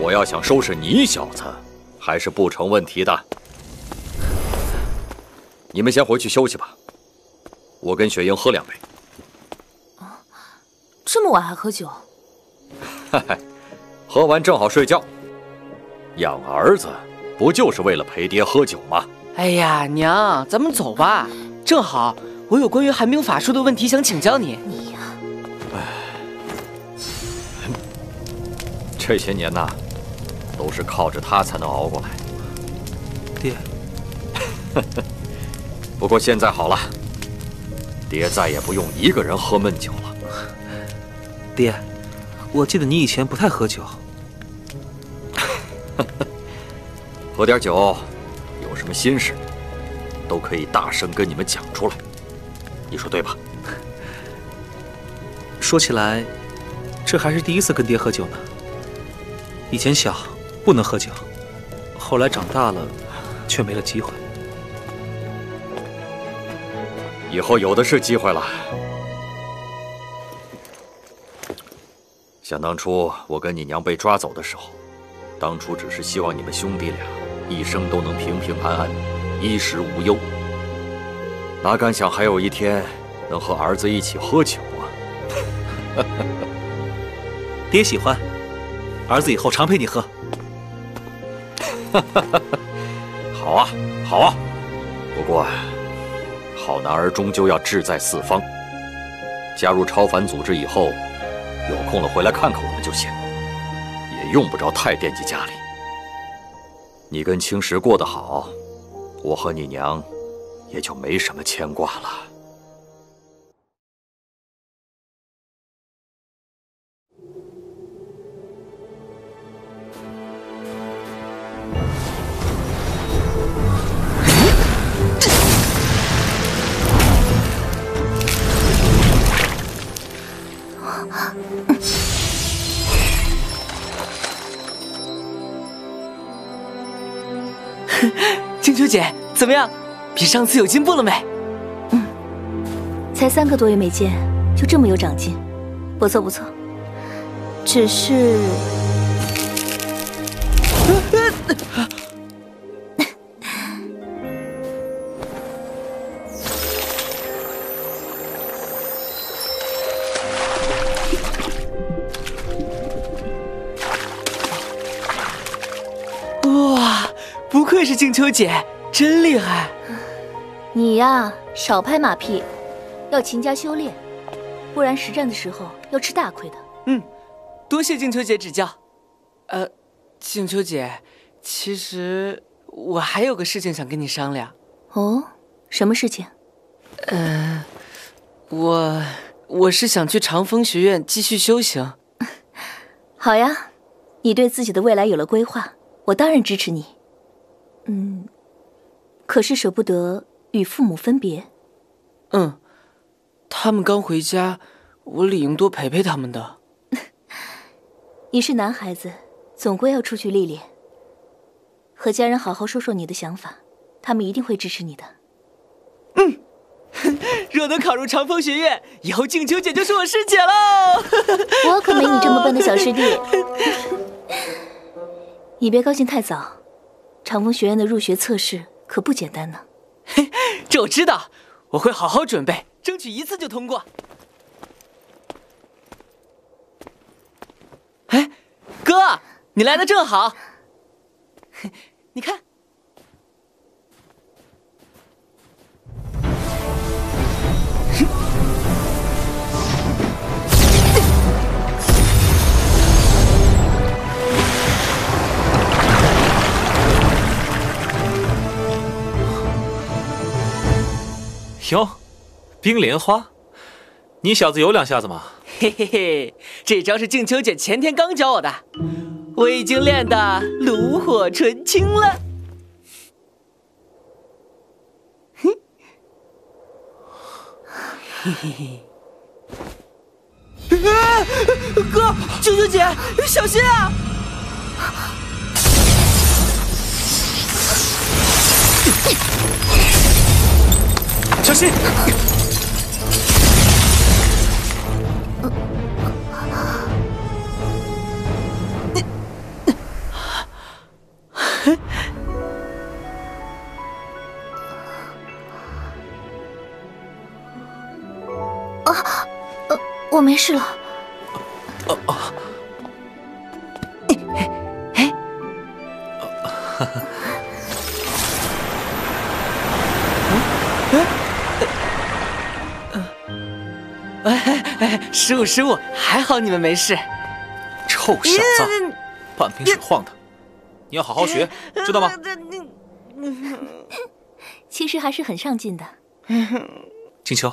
我要想收拾你小子，还是不成问题的。你们先回去休息吧，我跟雪英喝两杯。这么晚还喝酒？嗨嗨，喝完正好睡觉。养儿子不就是为了陪爹喝酒吗？哎呀，娘，咱们走吧。正好我有关于寒冰法术的问题想请教你。你呀，这些年呐，都是靠着他才能熬过来。爹，不过现在好了，爹再也不用一个人喝闷酒了。爹，我记得你以前不太喝酒。喝点酒，有什么心事，都可以大声跟你们讲出来。你说对吧？说起来，这还是第一次跟爹喝酒呢。以前小不能喝酒，后来长大了，却没了机会。以后有的是机会了。想当初我跟你娘被抓走的时候，当初只是希望你们兄弟俩一生都能平平安安，衣食无忧。哪敢想还有一天能和儿子一起喝酒啊！爹喜欢，儿子以后常陪你喝。好啊，好啊。不过，好男儿终究要志在四方。加入超凡组织以后。有空了回来看看我们就行，也用不着太惦记家里。你跟青石过得好，我和你娘也就没什么牵挂了。静秋姐怎么样？比上次有进步了没？嗯，才三个多月没见，就这么有长进，不错不错。只是，哇，秋姐，真厉害！你呀，少拍马屁，要勤加修炼，不然实战的时候要吃大亏的。嗯，多谢静秋姐指教。呃，静秋姐，其实我还有个事情想跟你商量。哦，什么事情？呃，我我是想去长风学院继续修行。好呀，你对自己的未来有了规划，我当然支持你。嗯，可是舍不得与父母分别。嗯，他们刚回家，我理应多陪陪他们的。你是男孩子，总归要出去历练。和家人好好说说你的想法，他们一定会支持你的。嗯，若能考入长风学院，以后静秋姐就是我师姐喽。我可没你这么笨的小师弟。你别高兴太早，长风学院的入学测试可不简单呢。嘿，这我知道，我会好好准备，争取一次就通过。哎，哥，你来的正好。你看，哟，冰莲花，你小子有两下子嘛？嘿嘿嘿，这招是静秋姐前天刚教我的。我已经练得炉火纯青了。嘿，嘿嘿。哥，秋秋姐，小心啊！小心！啊，呃，我没事了。失误失误，还好你们没事。臭小子，半瓶水晃的，你要好好学，知道吗？其实还是很上进的。静秋，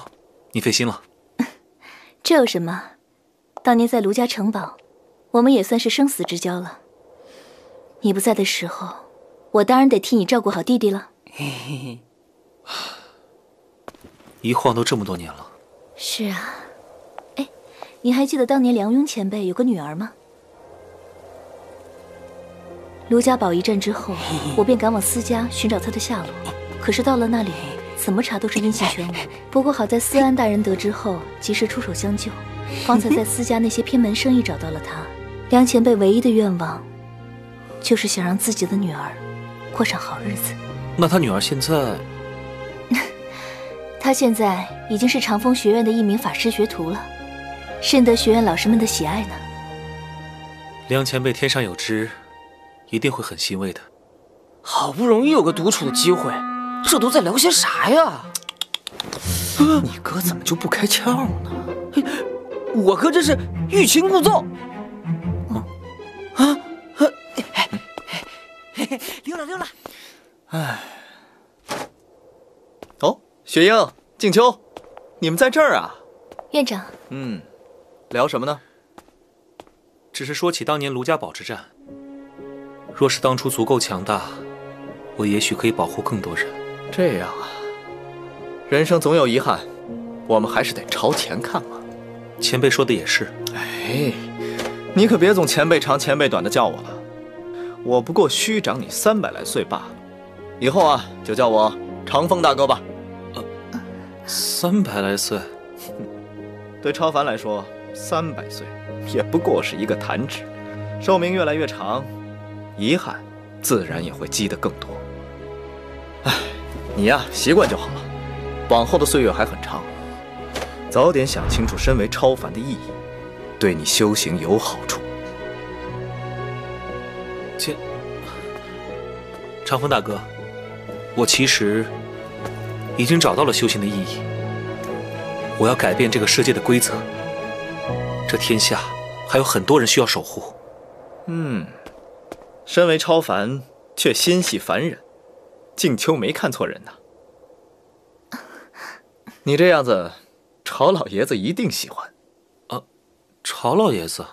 你费心了。这有什么？当年在卢家城堡，我们也算是生死之交了。你不在的时候，我当然得替你照顾好弟弟了。一晃都这么多年了。是啊，哎，你还记得当年梁雍前辈有个女儿吗？卢家堡一战之后，我便赶往司家寻找她的下落，可是到了那里，怎么查都是音信全无。不过好在思安大人得知后，及时出手相救，方才在司家那些偏门生意找到了她。梁前辈唯一的愿望，就是想让自己的女儿过上好日子。那他女儿现在？他现在已经是长风学院的一名法师学徒了，深得学院老师们的喜爱呢。梁前辈天上有知，一定会很欣慰的。好不容易有个独处的机会，这都在聊些啥呀？你哥怎么就不开窍呢？我哥这是欲擒故纵。啊！溜了溜了。唉。哦。雪英、静秋，你们在这儿啊？院长。嗯，聊什么呢？只是说起当年卢家堡之战。若是当初足够强大，我也许可以保护更多人。这样啊，人生总有遗憾，我们还是得朝前看嘛。前辈说的也是。哎，你可别总前辈长前辈短的叫我了，我不过虚长你三百来岁罢了。以后啊，就叫我长风大哥吧。呃三百来岁，对超凡来说，三百岁也不过是一个弹指。寿命越来越长，遗憾自然也会积得更多。哎，你呀，习惯就好了。往后的岁月还很长，早点想清楚身为超凡的意义，对你修行有好处。切，长风大哥，我其实。已经找到了修行的意义。我要改变这个世界的规则。这天下还有很多人需要守护。嗯，身为超凡，却心系凡人，静秋没看错人呐。你这样子，朝老爷子一定喜欢。啊，朝老爷子，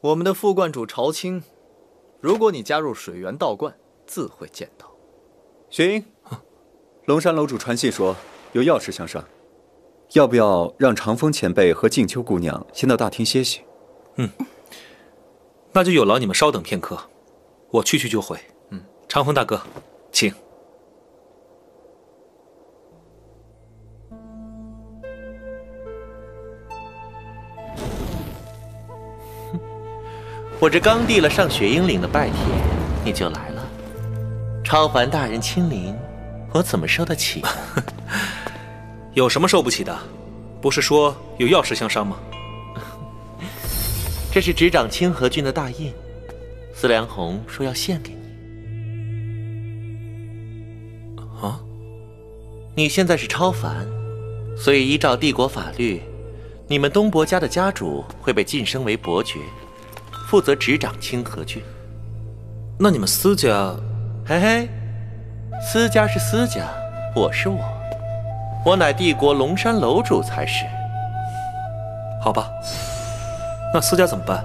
我们的副观主朝清，如果你加入水源道观，自会见到。雪英。龙山楼主传信说有要事相商，要不要让长风前辈和静秋姑娘先到大厅歇息？嗯，那就有劳你们稍等片刻，我去去就回。嗯，长风大哥，请。我这刚递了上雪鹰岭的拜帖，你就来了。超凡大人亲临。我怎么受得起？有什么受不起的？不是说有要事相商吗？这是执掌清河郡的大印，司良红说要献给你。啊？你现在是超凡，所以依照帝国法律，你们东伯家的家主会被晋升为伯爵，负责执掌清河郡。那你们司家，嘿嘿。司家是司家，我是我，我乃帝国龙山楼主才是。好吧，那私家怎么办？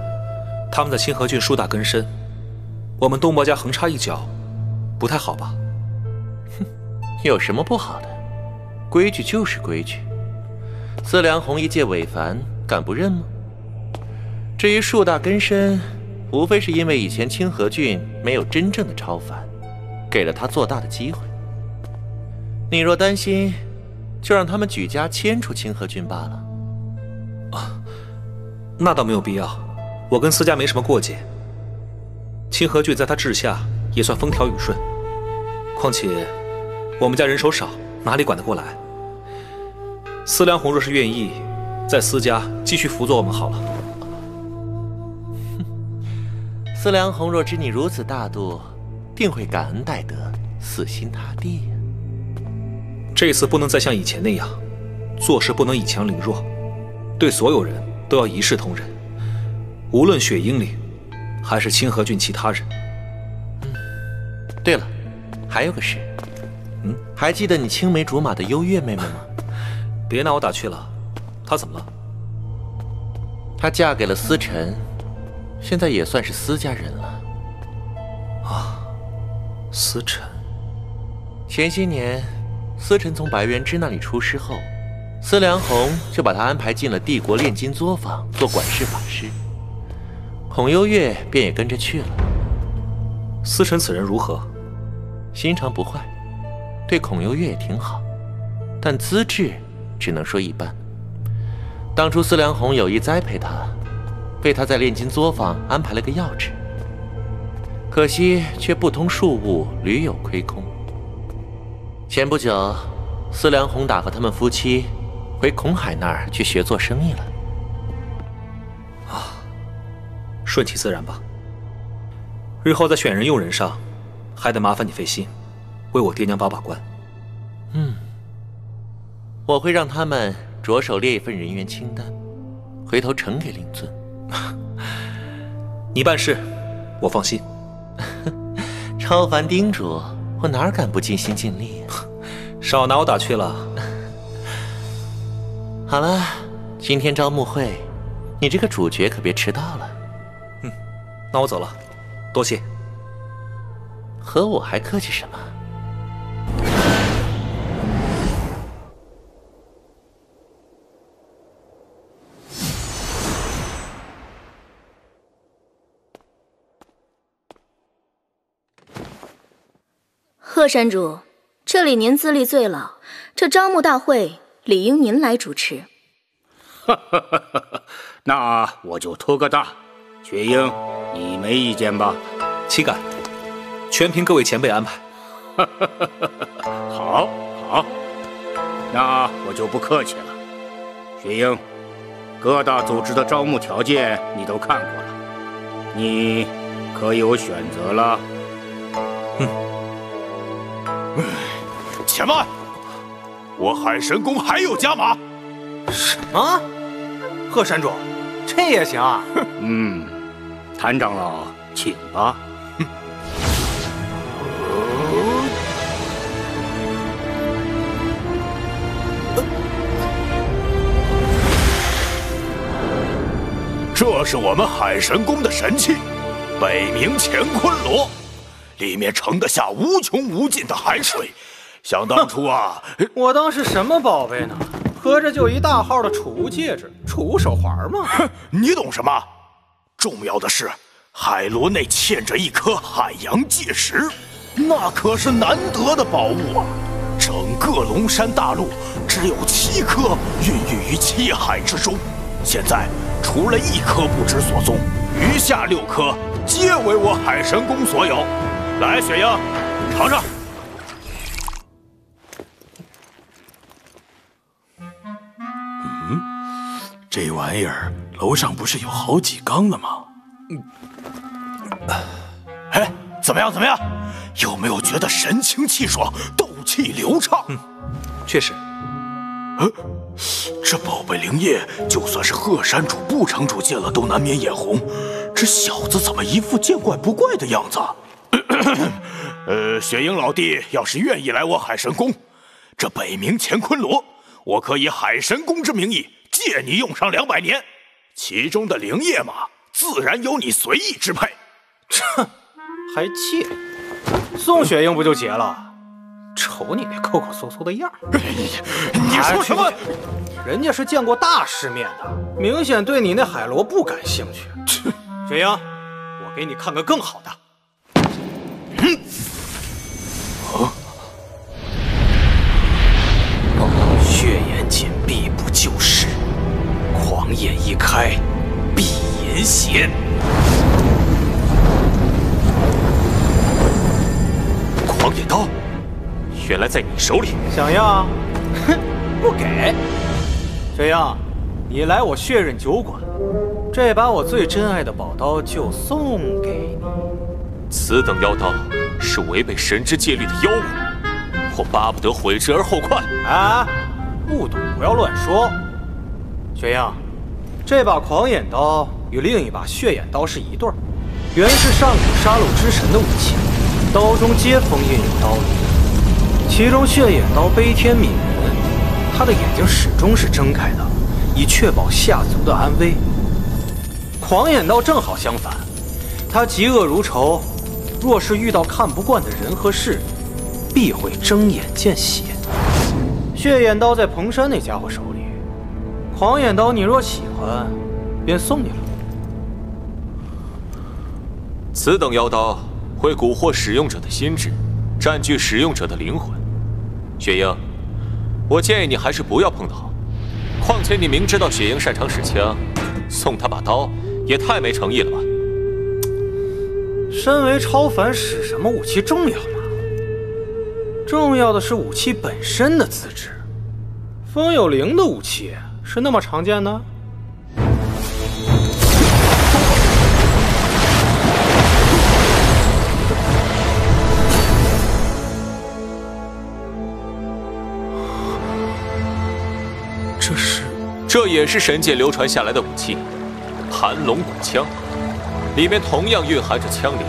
他们在清河郡树大根深，我们东伯家横插一脚，不太好吧？哼，有什么不好的？规矩就是规矩。司良红一介伪凡，敢不认吗？至于树大根深，无非是因为以前清河郡没有真正的超凡，给了他做大的机会。你若担心，就让他们举家迁出清河郡罢了。啊，那倒没有必要。我跟司家没什么过节。清河郡在他治下也算风调雨顺。况且我们家人手少，哪里管得过来？司良红若是愿意，在司家继续辅佐我们好了。哼，司良红若知你如此大度，定会感恩戴德，死心塌地呀。这次不能再像以前那样，做事不能以强凌弱，对所有人都要一视同仁。无论雪鹰岭，还是清河郡其他人。嗯，对了，还有个事，嗯，还记得你青梅竹马的幽月妹妹吗？别拿我打趣了，她怎么了？她嫁给了思辰，现在也算是司家人了。啊，司辰。前些年，司辰从白元之那里出师后，司良红就把他安排进了帝国炼金作坊做管事法师。孔幽月便也跟着去了。司辰此人如何？心肠不坏，对孔幽月也挺好，但资质只能说一般。当初司良红有意栽培他，为他在炼金作坊安排了个要职，可惜却不通术务，屡有亏空。前不久，司良宏打发他们夫妻回孔海那儿去学做生意了。啊顺其自然吧。日后在选人用人上，还得麻烦你费心，为我爹娘把把关。嗯，我会让他们着手列一份人员清单，回头呈给令尊。你办事，我放心。超凡叮嘱，我哪敢不尽心尽力？少拿我打趣了。好了，今天招募会，你这个主角可别迟到了。嗯那我走了，多谢。和我还客气什么？贺山主，这里您资历最老，这招募大会理应您来主持。哈哈哈哈哈！那我就托个大。雪鹰，你没意见吧？岂敢，全凭各位前辈安排。好，好，那我就不客气了。雪鹰，各大组织的招募条件你都看过了，你可有选择了？嗯。且慢，我海神宫还有加码。什么？贺山主，这也行啊？嗯。谭长老，请吧。这是我们海神宫的神器，北冥乾坤螺，里面盛得下无穷无尽的海水。想当初啊，我当是什么宝贝呢？合着就一大号的储物戒指、储物手环吗？哼，你懂什么？重要的是，海螺内嵌着一颗海洋界石，那可是难得的宝物啊！整个龙山大陆只有七颗孕育于七海之中，现在除了一颗不知所踪，余下六颗皆为我海神宫所有。来，雪鹰，尝尝。嗯，这玩意儿。楼上不是有好几缸了吗？哎，怎么样？怎么样？有没有觉得神清气爽、斗气流畅？嗯，确实。呃，这宝贝灵液，就算是鹤山主、不城主见了都难免眼红。这小子怎么一副见怪不怪的样子？呃，雪鹰老弟，要是愿意来我海神宫，这北冥乾坤螺，我可以海神宫之名义借你用上两百年。其中的灵液嘛，自然由你随意支配。哼，还借？宋雪英不就结了？瞅你那抠抠搜搜的样儿！你说什么？人家是见过大世面的，明显对你那海螺不感兴趣。雪鹰，我给你看个更好的。狂眼一开闭眼血。狂野刀，原来在你手里。想要？哼，不给。雪英，你来我血刃酒馆，这把我最珍爱的宝刀就送给你。此等妖刀是违背神之戒律的妖物，我巴不得毁之而后快。啊，不懂不要乱说。雪英，这把狂眼刀与另一把血眼刀是一对儿，原是上古杀戮之神的武器，刀中皆封印有刀力。其中血眼刀悲天悯人，他的眼睛始终是睁开的，以确保下族的安危。狂眼刀正好相反，他嫉恶如仇。若是遇到看不惯的人和事，必会睁眼见血。血眼刀在彭山那家伙手里，狂眼刀你若喜欢，便送你了。此等妖刀会蛊惑使用者的心智，占据使用者的灵魂。雪鹰，我建议你还是不要碰的好。况且你明知道雪鹰擅长使枪，送他把刀也太没诚意了吧。身为超凡，使什么武器重要吗？重要的是武器本身的资质。风有灵的武器是那么常见的？这是，这也是神界流传下来的武器——盘龙骨枪。里面同样蕴含着枪灵。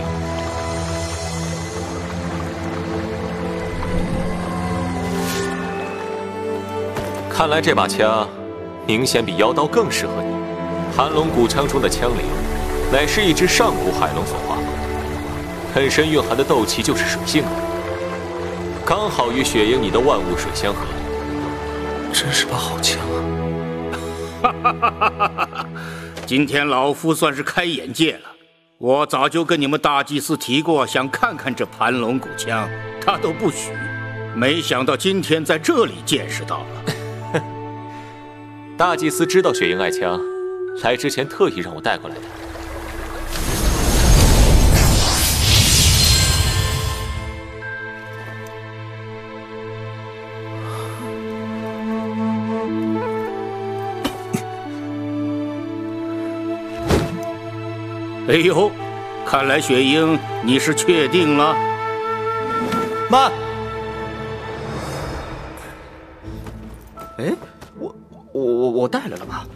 看来这把枪明显比妖刀更适合你。盘龙骨枪中的枪灵，乃是一只上古海龙所化，本身蕴含的斗气就是水性的，刚好与雪鹰你的万物水相合。真是把好枪啊！哈哈哈哈哈哈！今天老夫算是开眼界了。我早就跟你们大祭司提过，想看看这盘龙骨枪，他都不许。没想到今天在这里见识到了。大祭司知道雪鹰爱枪，来之前特意让我带过来的。哎呦，看来雪鹰你是确定了。慢！哎，我我我我带来了吧？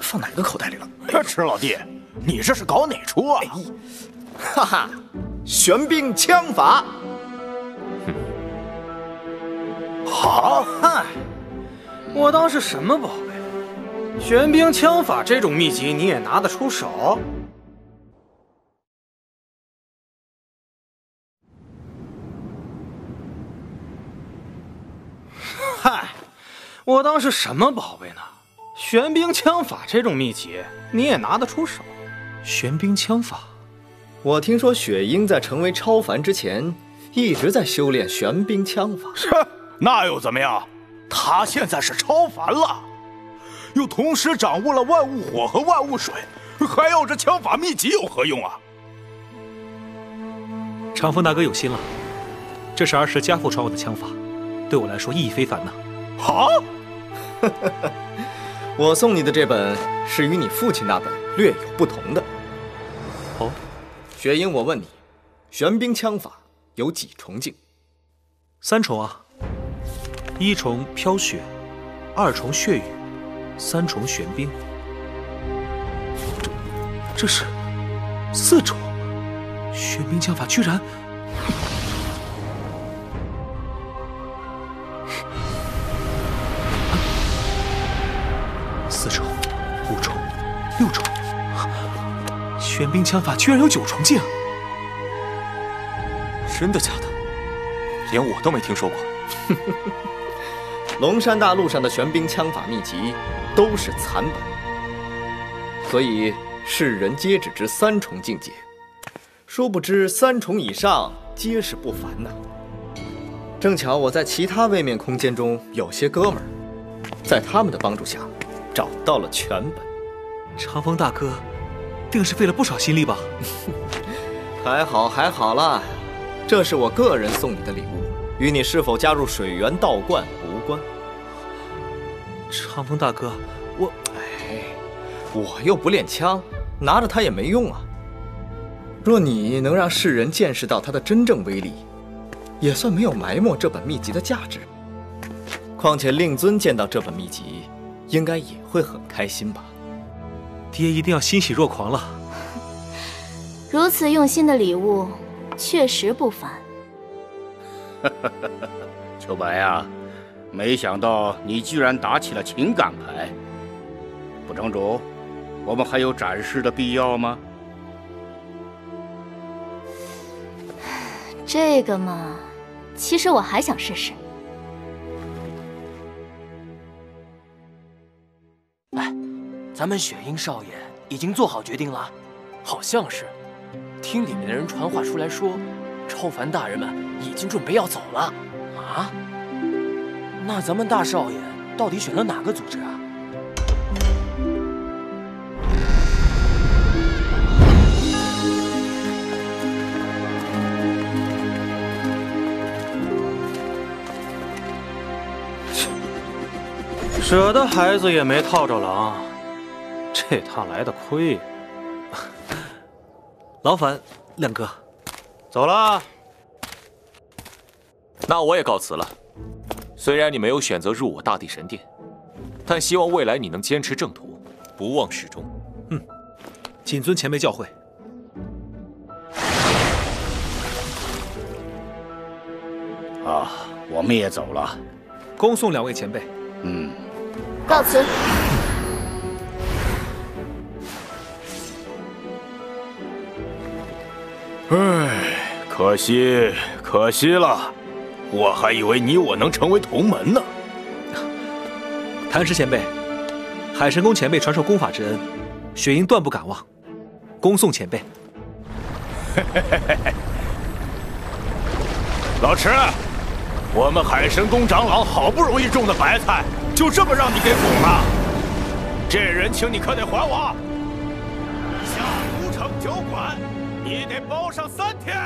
放哪个口袋里了？池老弟，你这是搞哪出啊？哈哈，玄冰枪法。好，嗨，我当是什么宝贝？玄冰枪法这种秘籍你也拿得出手？嗨，我当是什么宝贝呢？玄冰枪法这种秘籍你也拿得出手？玄冰枪法，我听说雪鹰在成为超凡之前，一直在修炼玄冰枪法。是，那又怎么样？他现在是超凡了，又同时掌握了万物火和万物水，还要这枪法秘籍有何用啊？长风大哥有心了，这是儿时家父传我的枪法。对我来说意义非凡呐！好，我送你的这本是与你父亲那本略有不同的。哦，雪鹰，我问你，玄冰枪法有几重境？三重啊！一重飘雪，二重血雨，三重玄冰。这这是四重玄冰枪法，居然！玄冰枪法居然有九重境，真的假的？连我都没听说过。龙山大陆上的玄冰枪法秘籍都是残本，所以世人皆只知三重境界，殊不知三重以上皆是不凡呐。正巧我在其他位面空间中有些哥们儿，在他们的帮助下，找到了全本。长风大哥，定是费了不少心力吧？还好还好啦，这是我个人送你的礼物，与你是否加入水源道观无关。长风大哥，我……哎，我又不练枪，拿着它也没用啊。若你能让世人见识到它的真正威力，也算没有埋没这本秘籍的价值。况且令尊见到这本秘籍，应该也会很开心吧？爹一定要欣喜若狂了。如此用心的礼物，确实不凡。秋白呀，没想到你居然打起了情感牌。不城主，我们还有展示的必要吗？这个嘛，其实我还想试试。哎，咱们雪鹰少爷已经做好决定了，好像是。听里面的人传话出来说，超凡大人们已经准备要走了。啊？那咱们大少爷到底选了哪个组织啊？舍得孩子也没套着狼，这趟来的亏。劳烦亮哥，走了。那我也告辞了。虽然你没有选择入我大地神殿，但希望未来你能坚持正途，不忘始终。嗯，谨遵前辈教诲。啊，我们也走了。恭送两位前辈。嗯。告辞。唉，可惜，可惜了，我还以为你我能成为同门呢。谭师前辈，海神宫前辈传授功法之恩，雪鹰断不敢忘，恭送前辈。老池，我们海神宫长老好不容易种的白菜，就这么让你给拱了？这人情你可得还我！下都城酒馆。你得包上三天。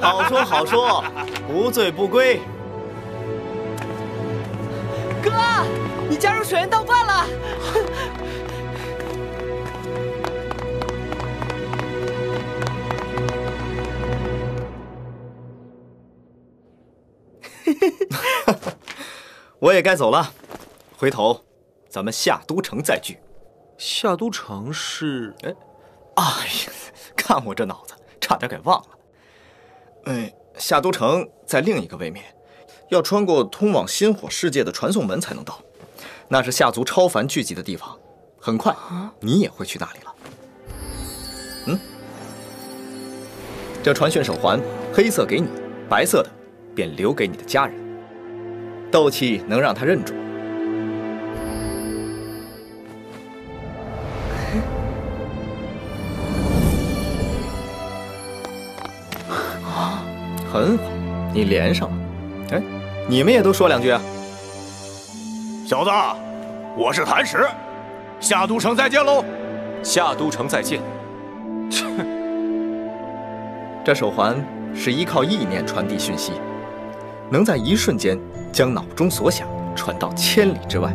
好 说好说，不醉不归。哥，你加入水源道观了。我也该走了，回头咱们下都城再聚。下都城是？哎，哎呀！看我这脑子，差点给忘了。哎，夏都城在另一个位面，要穿过通往星火世界的传送门才能到，那是夏族超凡聚集的地方。很快，你也会去那里了。嗯，这传讯手环，黑色给你，白色的便留给你的家人。斗气能让他认主。你连上了。哎，你们也都说两句啊。小子，我是谭石，下都城再见喽。下都城再见。切，这手环是依靠意念传递讯息，能在一瞬间将脑中所想传到千里之外。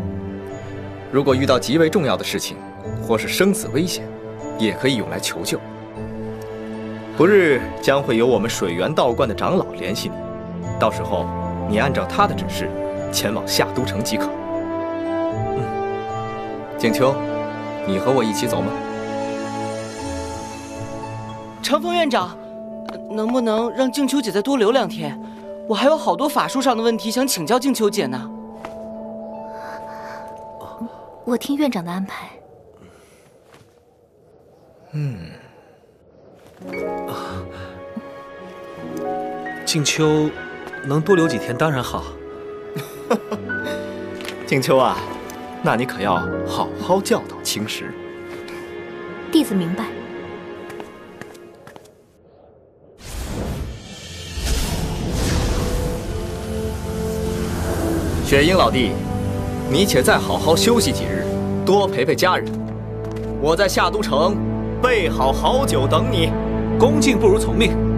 如果遇到极为重要的事情，或是生死危险，也可以用来求救。不日将会有我们水源道观的长老联系你，到时候你按照他的指示前往夏都城即可。嗯，景秋，你和我一起走吗？长风院长，能不能让静秋姐再多留两天？我还有好多法术上的问题想请教静秋姐呢。我听院长的安排。嗯。静秋能多留几天当然好。静秋啊，那你可要好好教导青石。弟子明白。雪鹰老弟，你且再好好休息几日，多陪陪家人。我在夏都城备好好酒等你。恭敬不如从命。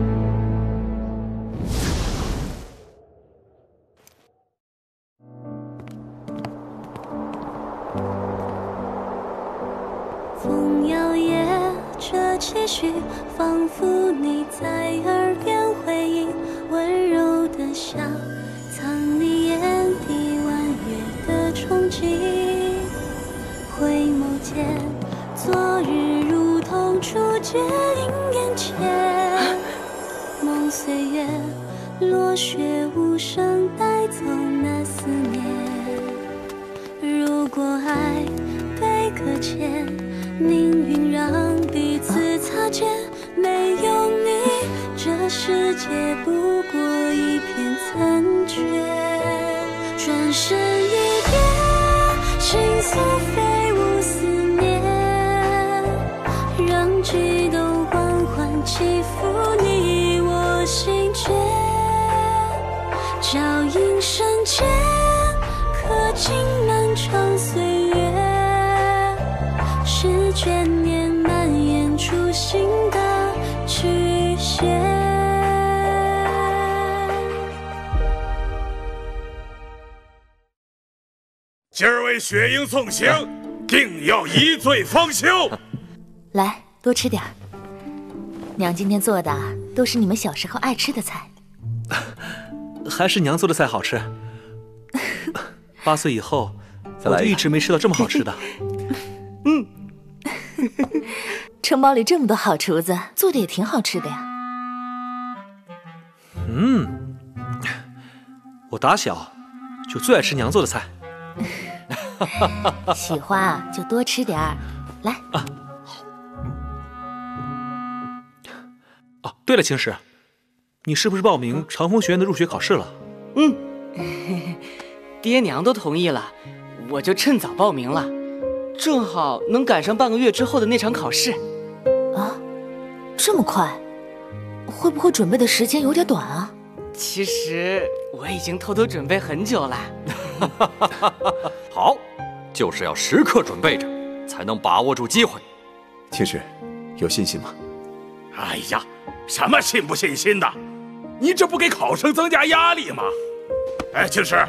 着期许，仿佛你在耳边回应，温柔的笑藏你眼底弯月的憧憬。回眸间，昨日如同初见临眼前，梦岁月，落雪无声带走那思念。如果爱被搁浅。命运让彼此没有你，这世界不过一片残缺。转身一别，倾诉今儿为雪鹰送行，定要一醉方休。来，多吃点儿。娘今天做的都是你们小时候爱吃的菜。还是娘做的菜好吃。八岁以后，我就一直没吃到这么好吃的。嗯，城堡里这么多好厨子，做的也挺好吃的呀。嗯，我打小就最爱吃娘做的菜。喜欢啊就多吃点儿。来啊。哦，对了，青石，你是不是报名长风学院的入学考试了？嗯，爹娘都同意了，我就趁早报名了。正好能赶上半个月之后的那场考试，啊，这么快，会不会准备的时间有点短啊？其实我已经偷偷准备很久了。好，就是要时刻准备着，才能把握住机会。青石，有信心吗？哎呀，什么信不信心的？你这不给考生增加压力吗？哎，青石，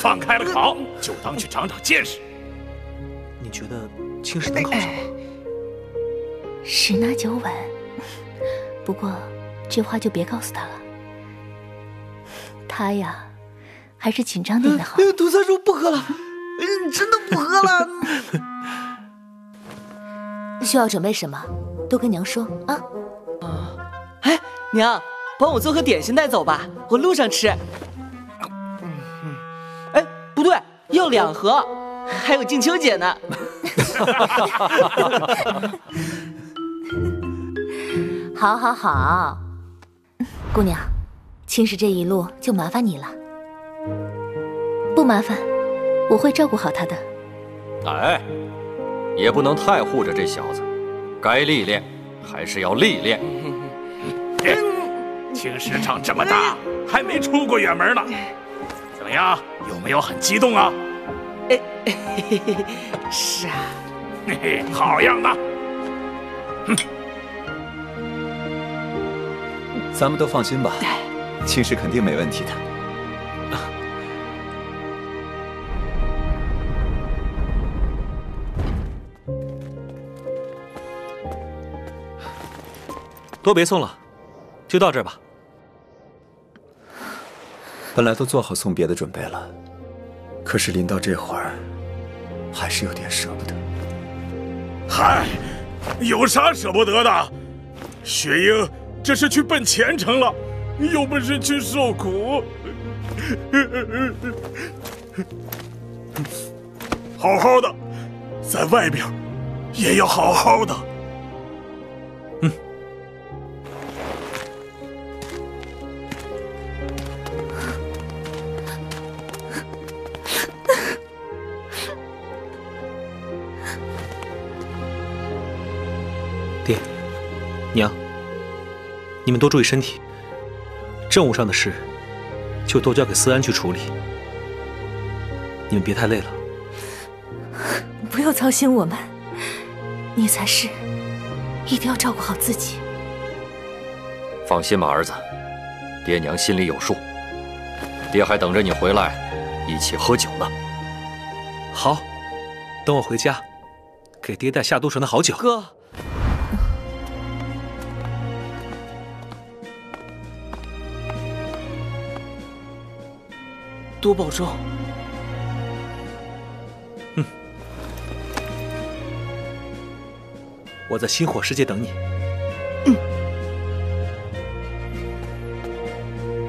放开了考，就当去长长见识。你觉得青石能考上吗？十拿九稳。不过这话就别告诉他了。他呀，还是紧张点的好。毒三叔不喝了，真的不喝了。需要准备什么，都跟娘说啊。啊，哎，娘，帮我做盒点心带走吧，我路上吃。哎，不对，要两盒。还有静秋姐呢 好，好，好，姑娘，青石这一路就麻烦你了。不麻烦，我会照顾好他的。哎，也不能太护着这小子，该历练还是要历练。青石长这么大，还没出过远门呢，怎么样？有没有很激动啊？哎，是啊，嘿嘿，好样的！哼，咱们都放心吧，青石肯定没问题的。多别送了，就到这儿吧。本来都做好送别的准备了。可是临到这会儿，还是有点舍不得。嗨，有啥舍不得的？雪鹰这是去奔前程了，又不是去受苦。好好的，在外边也要好好的。娘，你们多注意身体。政务上的事，就都交给思安去处理。你们别太累了。不用操心我们，你才是，一定要照顾好自己。放心吧，儿子，爹娘心里有数。爹还等着你回来，一起喝酒呢。好，等我回家，给爹带夏都城的好酒。哥，多保重。我在星火世界等你。嗯。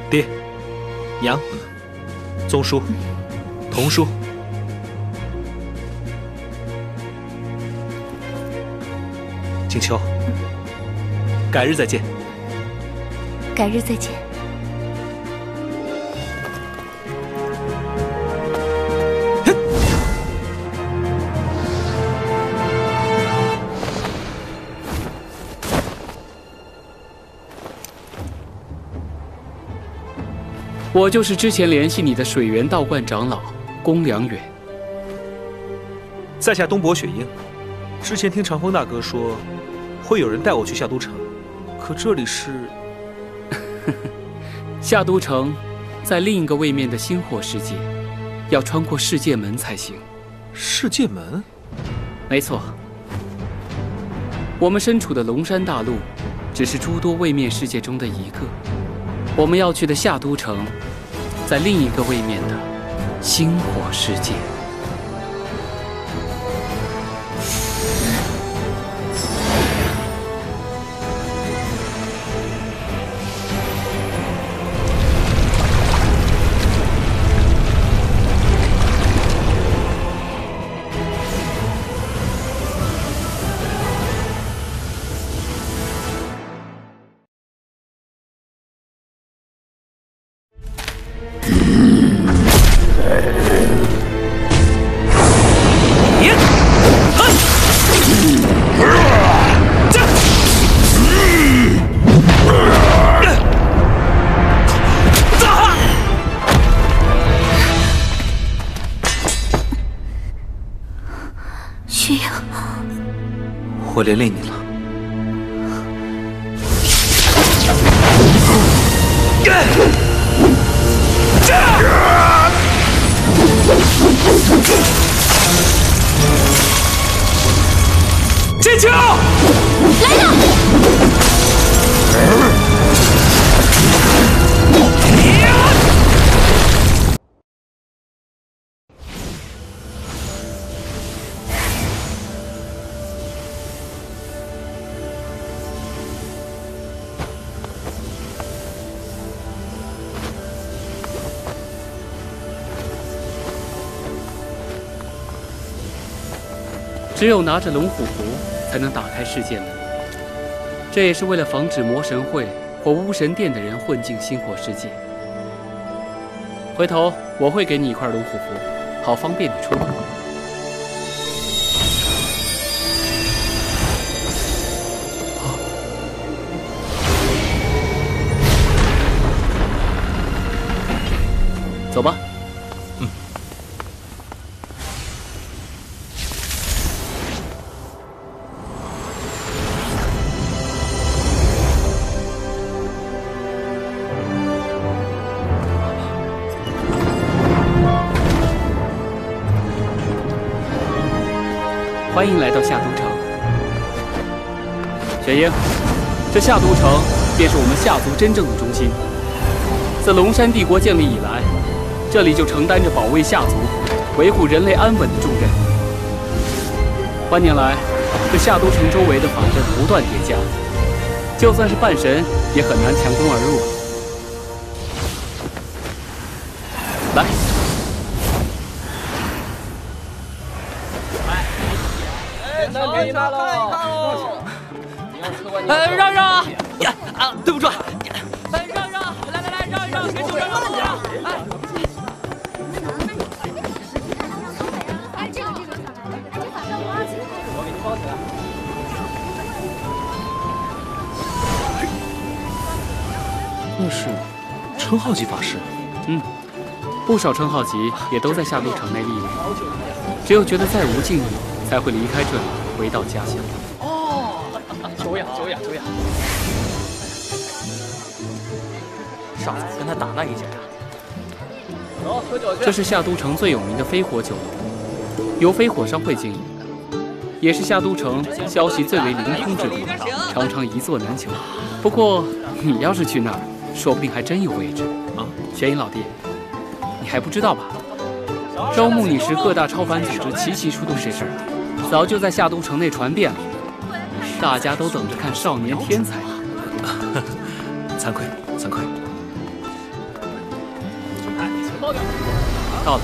爹，娘，宗叔，童叔，静秋，改日再见。改日再见。我就是之前联系你的水源道观长老宫良远。在下东伯雪鹰，之前听长风大哥说，会有人带我去夏都城，可这里是 夏都城，在另一个位面的星火世界，要穿过世界门才行。世界门？没错，我们身处的龙山大陆，只是诸多位面世界中的一个。我们要去的夏都城，在另一个位面的星火世界。来了！只有拿着龙虎符，才能打开世界门。这也是为了防止魔神会或巫神殿的人混进星火世界。回头我会给你一块龙虎符，好方便你出入。欢迎来到夏都城，雪鹰。这夏都城便是我们夏族真正的中心。自龙山帝国建立以来，这里就承担着保卫夏族、维护人类安稳的重任。半年来，这夏都城周围的法阵不断叠加，就算是半神也很难强攻而入。不少称号级也都在夏都城内历练，只有觉得再无劲意，才会离开这里，回到家乡。哦，久仰久仰久仰！上次跟他打那一架呀。走，喝酒去。这是夏都城最有名的飞火酒楼，由飞火商会经营，也是夏都城消息最为灵通之地，常常一座难求。不过你要是去那儿，说不定还真有位置啊！玄影老弟，你还不知道吧？招募你时，各大超凡组织齐齐出动这事儿，早就在夏都城内传遍了，大家都等着看少年天才。惭愧，惭愧。到了。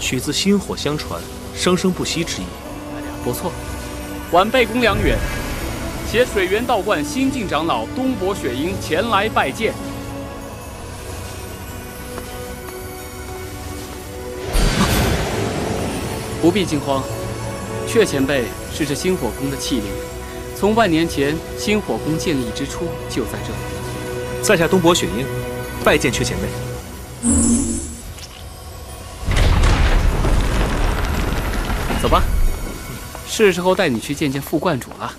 取自薪火相传、生生不息之意。不错，晚辈公良远，携水源道观新晋长老东伯雪鹰前来拜见。不必惊慌，阙前辈是这星火宫的器灵，从万年前星火宫建立之初就在这里。在下东伯雪鹰，拜见阙前辈。走吧，是时候带你去见见副观主了。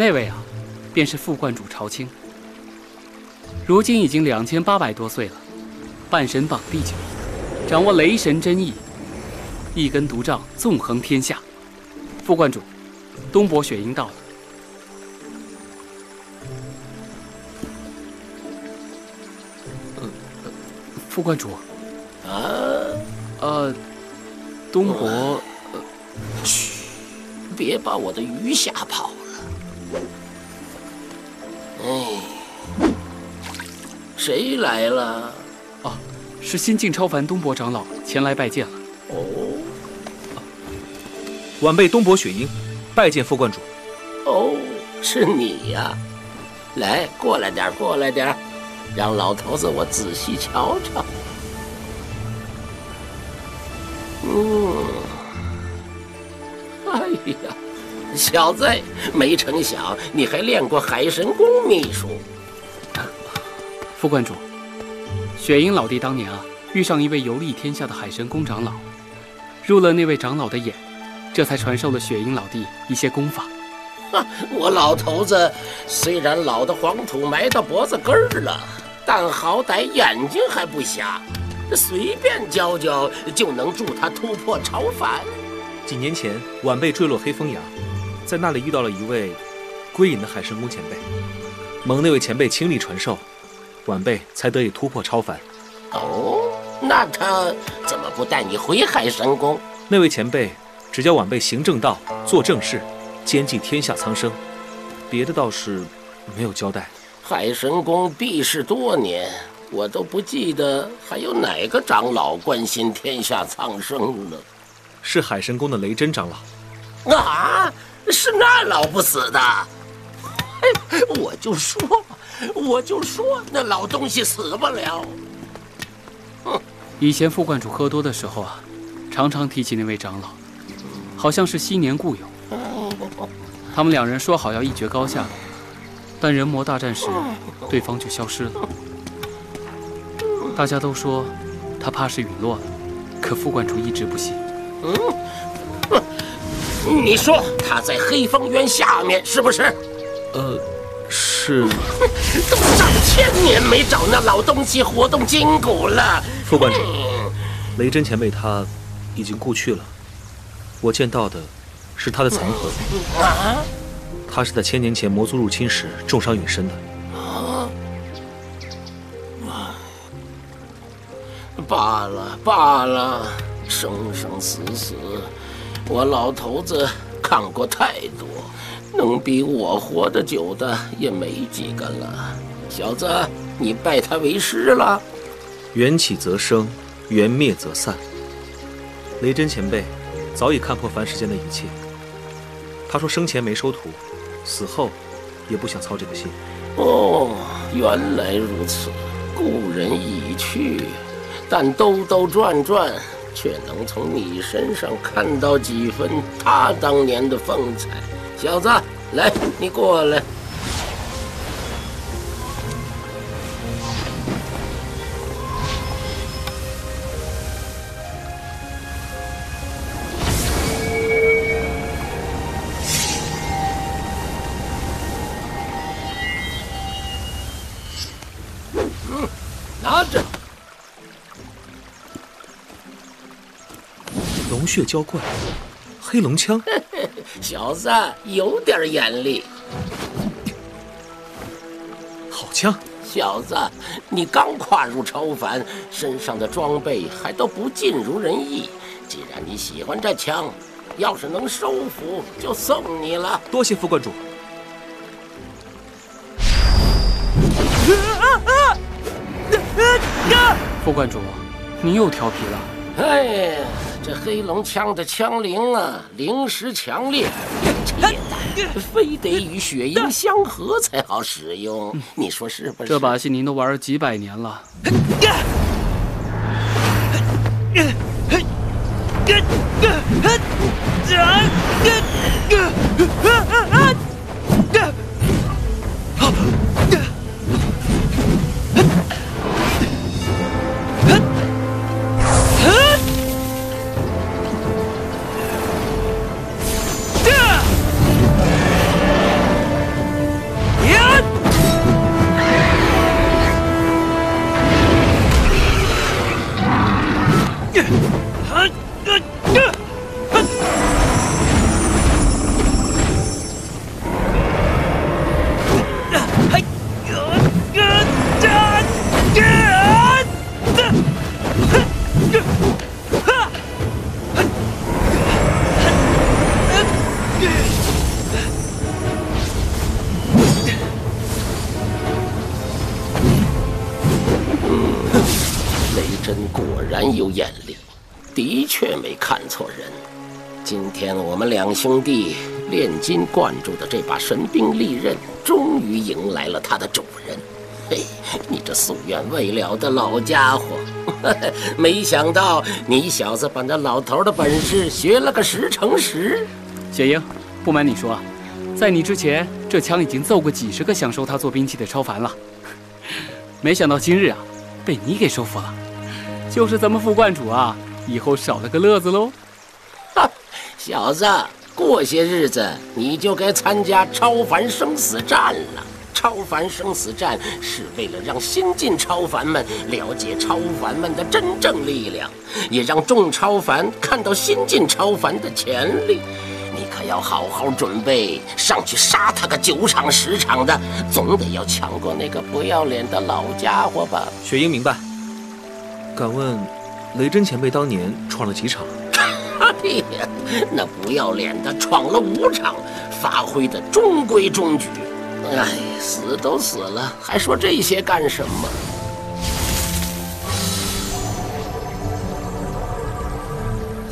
那位啊，便是副观主朝清，如今已经两千八百多岁了，半神榜第九，掌握雷神真意，一根独杖纵横天下。副观主，东伯雪鹰到了。副观主，啊，呃，东伯，嘘，别把我的鱼吓跑了。哎，谁来了？哦，是新晋超凡东伯长老前来拜见了。哦，晚辈东伯雪鹰，拜见副观主。哦，是你呀！来，过来点，过来点。让老头子我仔细瞧瞧。嗯，哎呀，小子，没成想你还练过海神宫秘术。副观主，雪鹰老弟当年啊，遇上一位游历天下的海神宫长老，入了那位长老的眼，这才传授了雪鹰老弟一些功法。我老头子虽然老的黄土埋到脖子根儿了。但好歹眼睛还不瞎，随便教教就能助他突破超凡。几年前，晚辈坠落黑风崖，在那里遇到了一位归隐的海神宫前辈，蒙那位前辈倾力传授，晚辈才得以突破超凡。哦，那他怎么不带你回海神宫？那位前辈只教晚辈行正道、做正事，兼济天下苍生，别的倒是没有交代。海神宫闭世多年，我都不记得还有哪个长老关心天下苍生了。是海神宫的雷真长老。啊，是那老不死的。哎，我就说，我就说那老东西死不了。哼，以前副观主喝多的时候啊，常常提起那位长老，好像是昔年故友。他们两人说好要一决高下。但人魔大战时，对方就消失了。大家都说他怕是陨落了，可副观主一直不信。嗯，你说他在黑风渊下面是不是？呃，是。都上千年没找那老东西活动筋骨了。副馆主，雷真前辈他已经故去了。我见到的是他的残魂。啊？他是在千年前魔族入侵时重伤陨身的。啊！罢了罢了，生生死死，我老头子看过太多，能比我活得久的也没几个了。小子，你拜他为师了？缘起则生，缘灭则散。雷真前辈早已看破凡世间的一切。他说生前没收徒。死后，也不想操这个心。哦，原来如此，故人已去，但兜兜转转，却能从你身上看到几分他当年的风采。小子，来，你过来。血浇灌，黑龙枪。小子有点眼力。好枪。小子，你刚跨入超凡，身上的装备还都不尽如人意。既然你喜欢这枪，要是能收服，就送你了。多谢副观主。副观主，你又调皮了。哎，这黑龙枪的枪灵啊，灵石强烈，非得与血鹰相合才好使用。你说是不是？这把戏您都玩了几百年了。真果然有眼力，的确没看错人。今天我们两兄弟炼金灌注的这把神兵利刃，终于迎来了它的主人。嘿，你这夙愿未了的老家伙，没想到你小子把那老头的本事学了个十成十。雪鹰，不瞒你说，在你之前，这枪已经揍过几十个想收他做兵器的超凡了。没想到今日啊，被你给收服了。就是咱们副观主啊，以后少了个乐子喽。哈，小子，过些日子你就该参加超凡生死战了。超凡生死战是为了让新晋超凡们了解超凡们的真正力量，也让众超凡看到新晋超凡的潜力。你可要好好准备，上去杀他个九场十场的，总得要强过那个不要脸的老家伙吧？雪鹰明白。敢问，雷真前辈当年闯了几场？哎呀，那不要脸的闯了五场，发挥的中规中矩。哎，死都死了，还说这些干什么？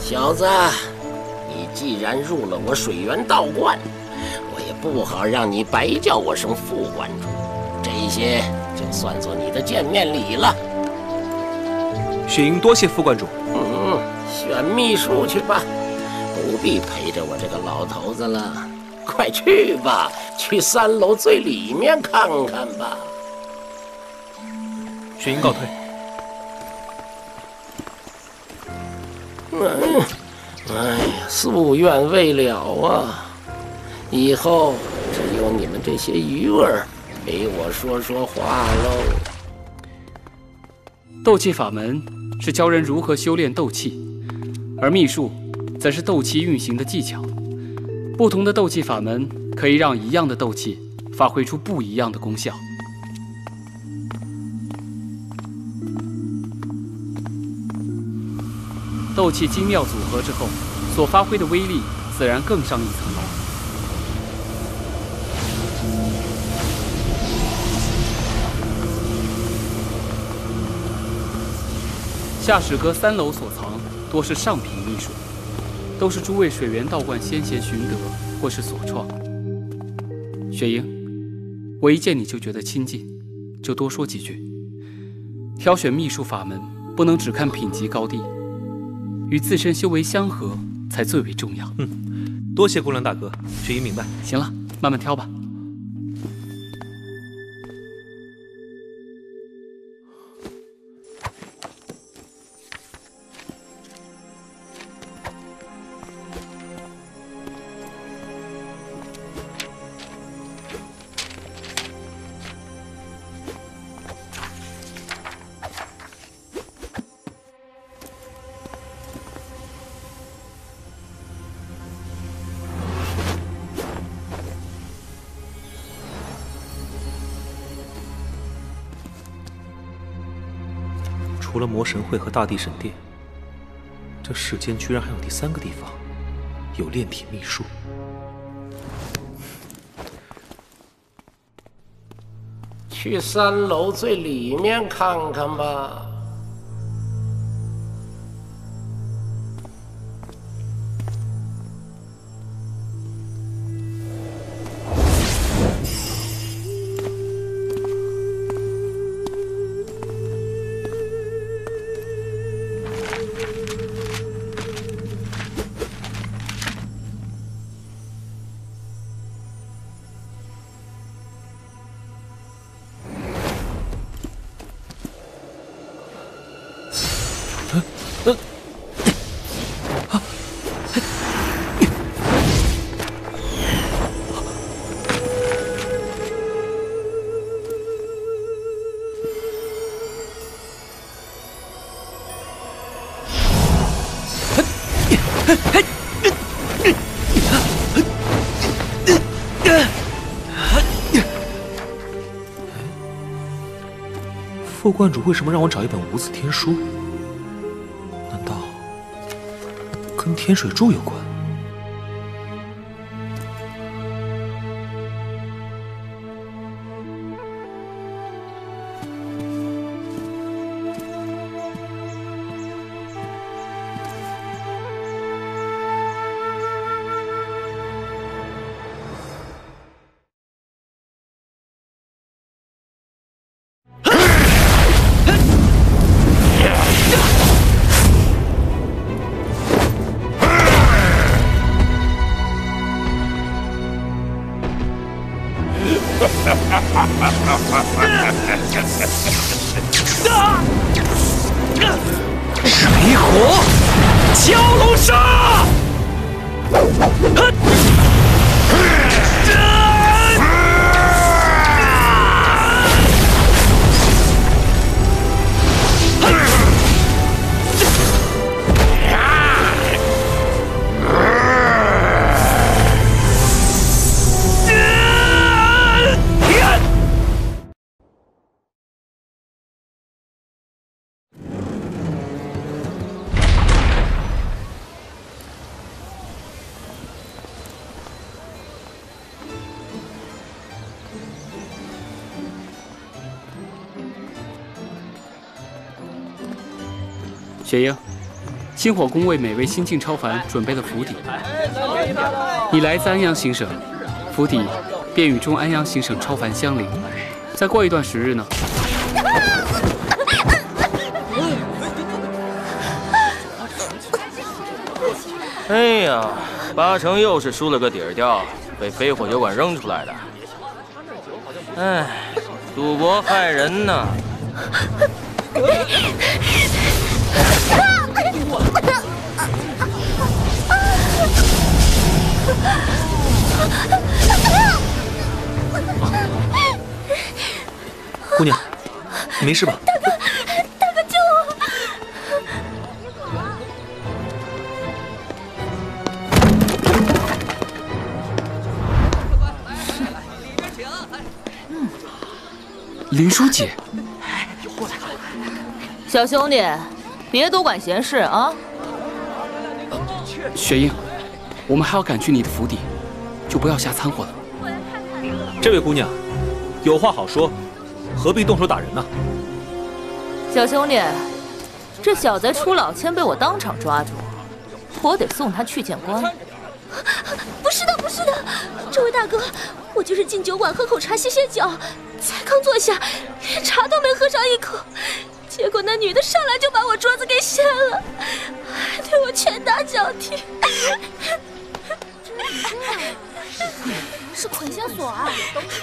小子，你既然入了我水源道观，我也不好让你白叫我声副观主。这些就算作你的见面礼了。雪鹰多谢副观主。嗯，选秘书去吧，不必陪着我这个老头子了。快去吧，去三楼最里面看看吧。雪鹰告退。嗯，哎呀，夙愿未了啊！以后只有你们这些鱼儿陪我说说话喽。斗气法门是教人如何修炼斗气，而秘术则是斗气运行的技巧。不同的斗气法门可以让一样的斗气发挥出不一样的功效。斗气精妙组合之后，所发挥的威力自然更上一层下史阁三楼所藏多是上品秘术。都是诸位水源道观先贤寻得或是所创。雪莹，我一见你就觉得亲近，就多说几句。挑选秘术法门，不能只看品级高低，与自身修为相合才最为重要。嗯，多谢姑娘大哥，雪莹明白。行了，慢慢挑吧。神会和大地神殿，这世间居然还有第三个地方有炼体秘术。去三楼最里面看看吧。副观主为什么让我找一本无字天书？难道跟天水柱有关？雪鹰，星火宫为每位新晋超凡准备了府邸。你来自安阳行省，府邸便与中安阳行省超凡相邻。再过一段时日呢？哎呀，八成又是输了个底儿掉，被飞火酒馆扔出来的。哎，赌博害人呐！姑娘，你没事吧？大哥，大哥救我！林书记，小兄弟，别多管闲事啊！雪英，我们还要赶去你的府邸，就不要瞎掺和了。这位姑娘，有话好说，何必动手打人呢？小兄弟，这小贼出老千被我当场抓住，我得送他去见官。不是的，不是的，这位大哥，我就是进酒馆喝口茶歇歇脚，才刚坐下，连茶都没喝上一口，结果那女的上来就把我桌子给掀了，还对我拳打脚踢。是捆仙索啊！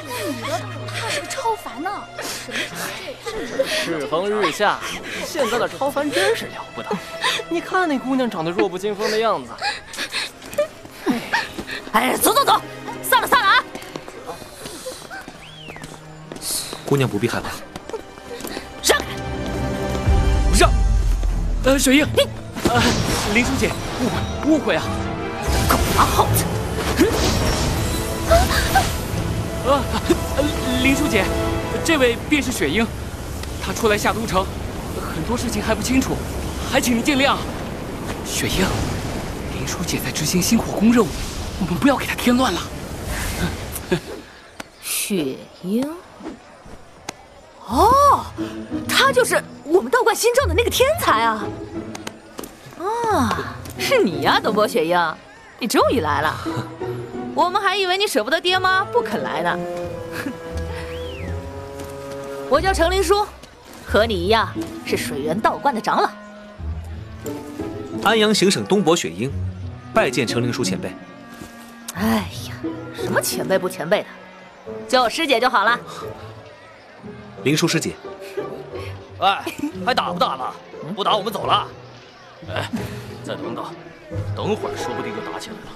那女的怕是个超凡呢。世风日下，现在的超凡真是了不得。你看那姑娘长得弱不禁风的样子。哎，走走走，散了散了啊！姑娘不必害怕。让开！让！呃，雪鹰，呃，林书姐，误会误会啊！狗拿耗子！啊，林书姐，这位便是雪鹰，她出来下都城，很多事情还不清楚，还请您见谅。雪鹰，林书姐在执行星火宫任务，我们不要给她添乱了。雪鹰？哦，他就是我们道观新招的那个天才啊！啊，是你呀，东波雪鹰，你终于来了。我们还以为你舍不得爹妈不肯来呢。我叫程灵书，和你一样是水源道观的长老。安阳行省东伯雪鹰，拜见程灵书前辈。哎呀，什么前辈不前辈的，叫我师姐就好了。灵书师姐，哎，还打不打了？不打我们走了。哎，再等等，等会儿说不定就打起来了。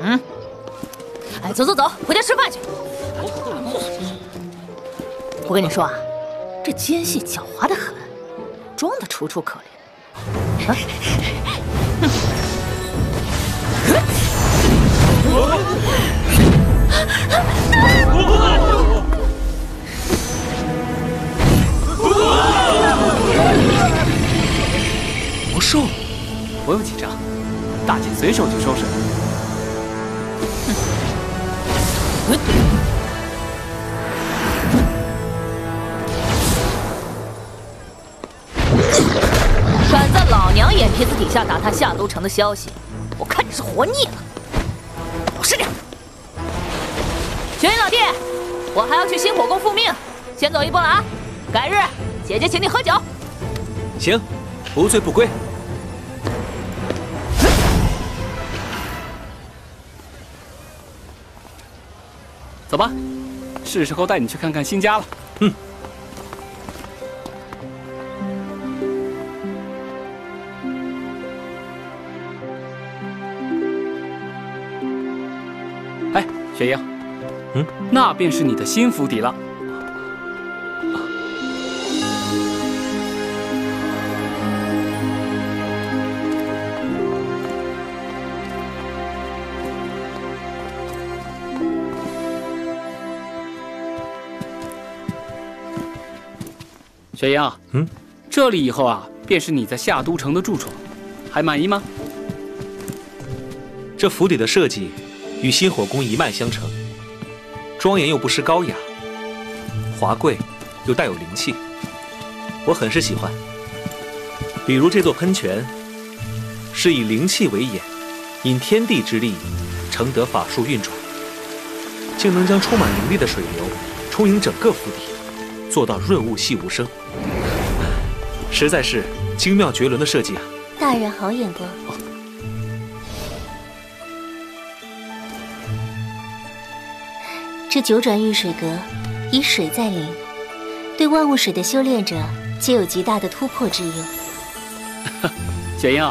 嗯。哎，走走走，回家吃饭去。我跟你说啊，这奸细狡猾的很，装的楚楚可怜。啊！魔兽，我有几张，大姐随手就收拾。哼。敢在老娘眼皮子底下打探夏都城的消息，我看你是活腻了。老实点。雪云老弟，我还要去星火宫复命，先走一步了啊！改日姐姐请你喝酒。行，不醉不归。走吧，是时候带你去看看新家了。嗯。哎，雪莹，嗯，那便是你的新府邸了。雪鹰，嗯，这里以后啊，便是你在夏都城的住处，还满意吗？这府邸的设计与星火宫一脉相承，庄严又不失高雅，华贵又带有灵气，我很是喜欢。比如这座喷泉，是以灵气为眼，引天地之力，承得法术运转，竟能将充满灵力的水流充盈整个府邸，做到润物细无声。实在是精妙绝伦的设计啊！大人好眼光。这九转玉水阁以水在灵，对万物水的修炼者皆有极大的突破之用。雪鹰，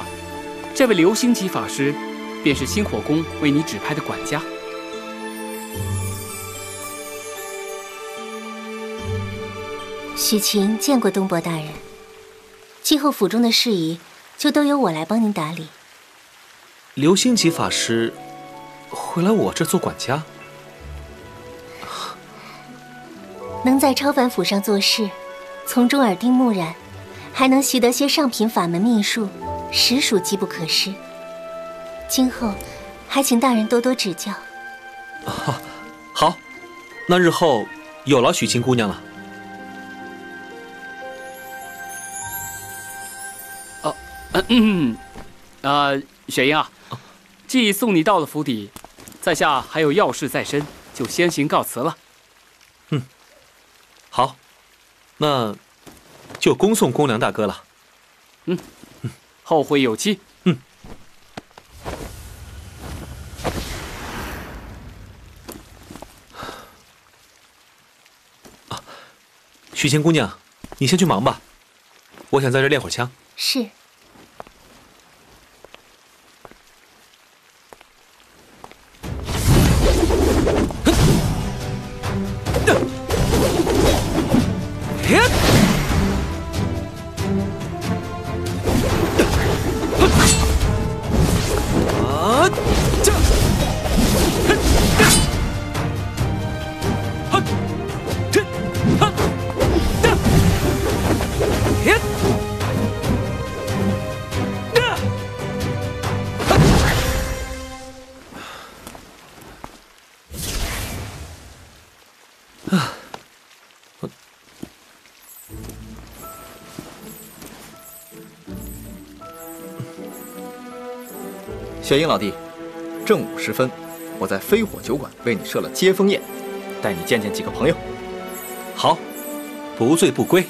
这位流星级法师，便是星火宫为你指派的管家。许晴见过东伯大人。今后府中的事宜，就都由我来帮您打理。流星级法师会来我这做管家，能在超凡府上做事，从中耳听目染，还能习得些上品法门秘术，实属机不可失。今后还请大人多多指教。啊，好，那日后有劳许晴姑娘了。嗯，啊，雪英啊，既送你到了府邸，在下还有要事在身，就先行告辞了。嗯，好，那就恭送公良大哥了。嗯，后会有期。嗯。啊，许仙姑娘，你先去忙吧，我想在这练会儿枪。是。雪鹰老弟，正午时分，我在飞火酒馆为你设了接风宴，带你见见几个朋友。好，不醉不归。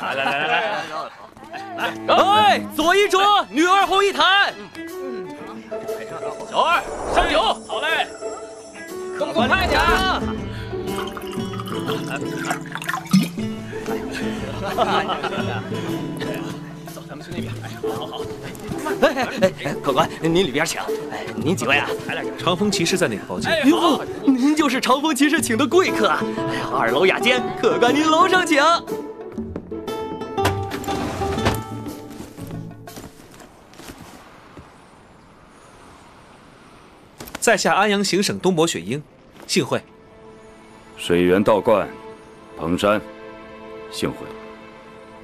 来来来来来，哎，左一桌，女二后一坛。小二上酒，好嘞，动作快点啊！走，咱们去那边。哎，好好。哎哎哎，客官，您里边请。哎，您几位啊？长风骑士在哪个包间？哟，您就是长风骑士请的贵客。哎呀，二楼雅间，客官您楼上请。在下安阳行省东伯雪鹰，幸会。水源道观，彭山，幸会。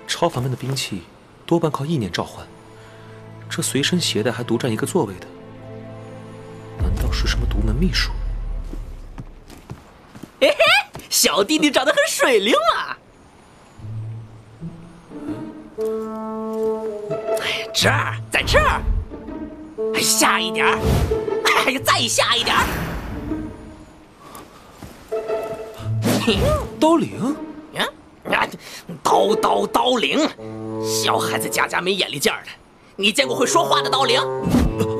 超凡们的兵器多半靠意念召唤，这随身携带还独占一个座位的，难道是什么独门秘术？嘿嘿，小弟弟长得很水灵啊。哎，这儿，在这儿，下一点儿，哎呀，再下一点儿。刀领，呀，啊，刀刀刀灵，小孩子家家没眼力见儿的。你见过会说话的刀灵？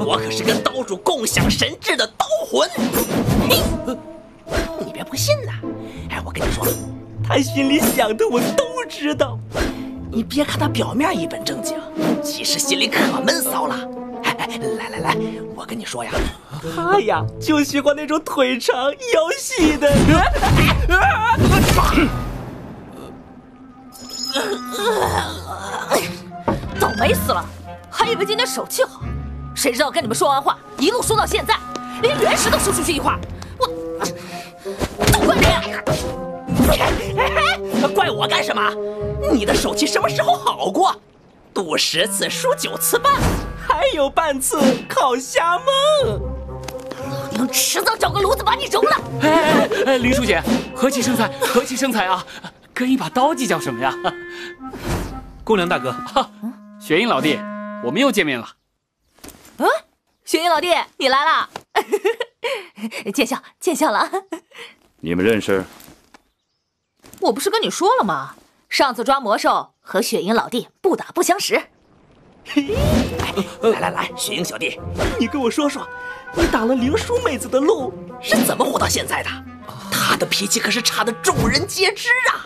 我可是跟刀主共享神智的刀魂。嘿，你别不信呐！哎，我跟你说，他心里想的我都知道。你别看他表面一本正经，其实心里可闷骚了。哎，来来来，我跟你说呀，他呀就喜欢那种腿长腰细的。倒霉死了！还以为今天手气好，谁知道跟你们说完话，一路说到现在，连原石都输出去一块。我都怪你！怪我干什么？你的手气什么时候好过？赌十次输九次半，还有半次靠瞎蒙。老娘迟早找个炉子把你揉了！哎哎哎，林书姐，和气生财，和气生财啊！跟一把刀计较什么呀？公良大哥，哈，雪鹰老弟，我们又见面了。嗯，雪鹰老弟，你来了，见笑见笑了。你们认识？我不是跟你说了吗？上次抓魔兽和雪鹰老弟不打不相识。嘿 来来来，雪鹰小弟，你跟我说说，你挡了灵书妹子的路是怎么活到现在的？她的脾气可是差的众人皆知啊！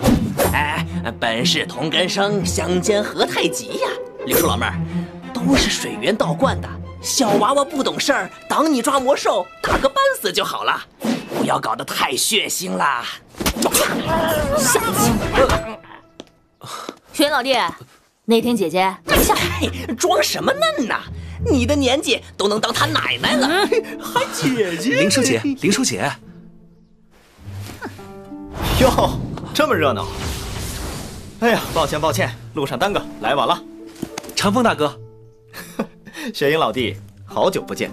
哎，本是同根生，相煎何太急呀！灵书老妹儿，都是水源道观的小娃娃不懂事儿，挡你抓魔兽，打个半死就好了，不要搞得太血腥啦！下去。雪鹰老弟，那天姐姐站下，装什么嫩呐？你的年纪都能当她奶奶了，还姐姐？林书姐，林书姐。哟，这么热闹！哎呀，抱歉抱歉，路上耽搁，来晚了。长风大哥，雪鹰老弟，好久不见。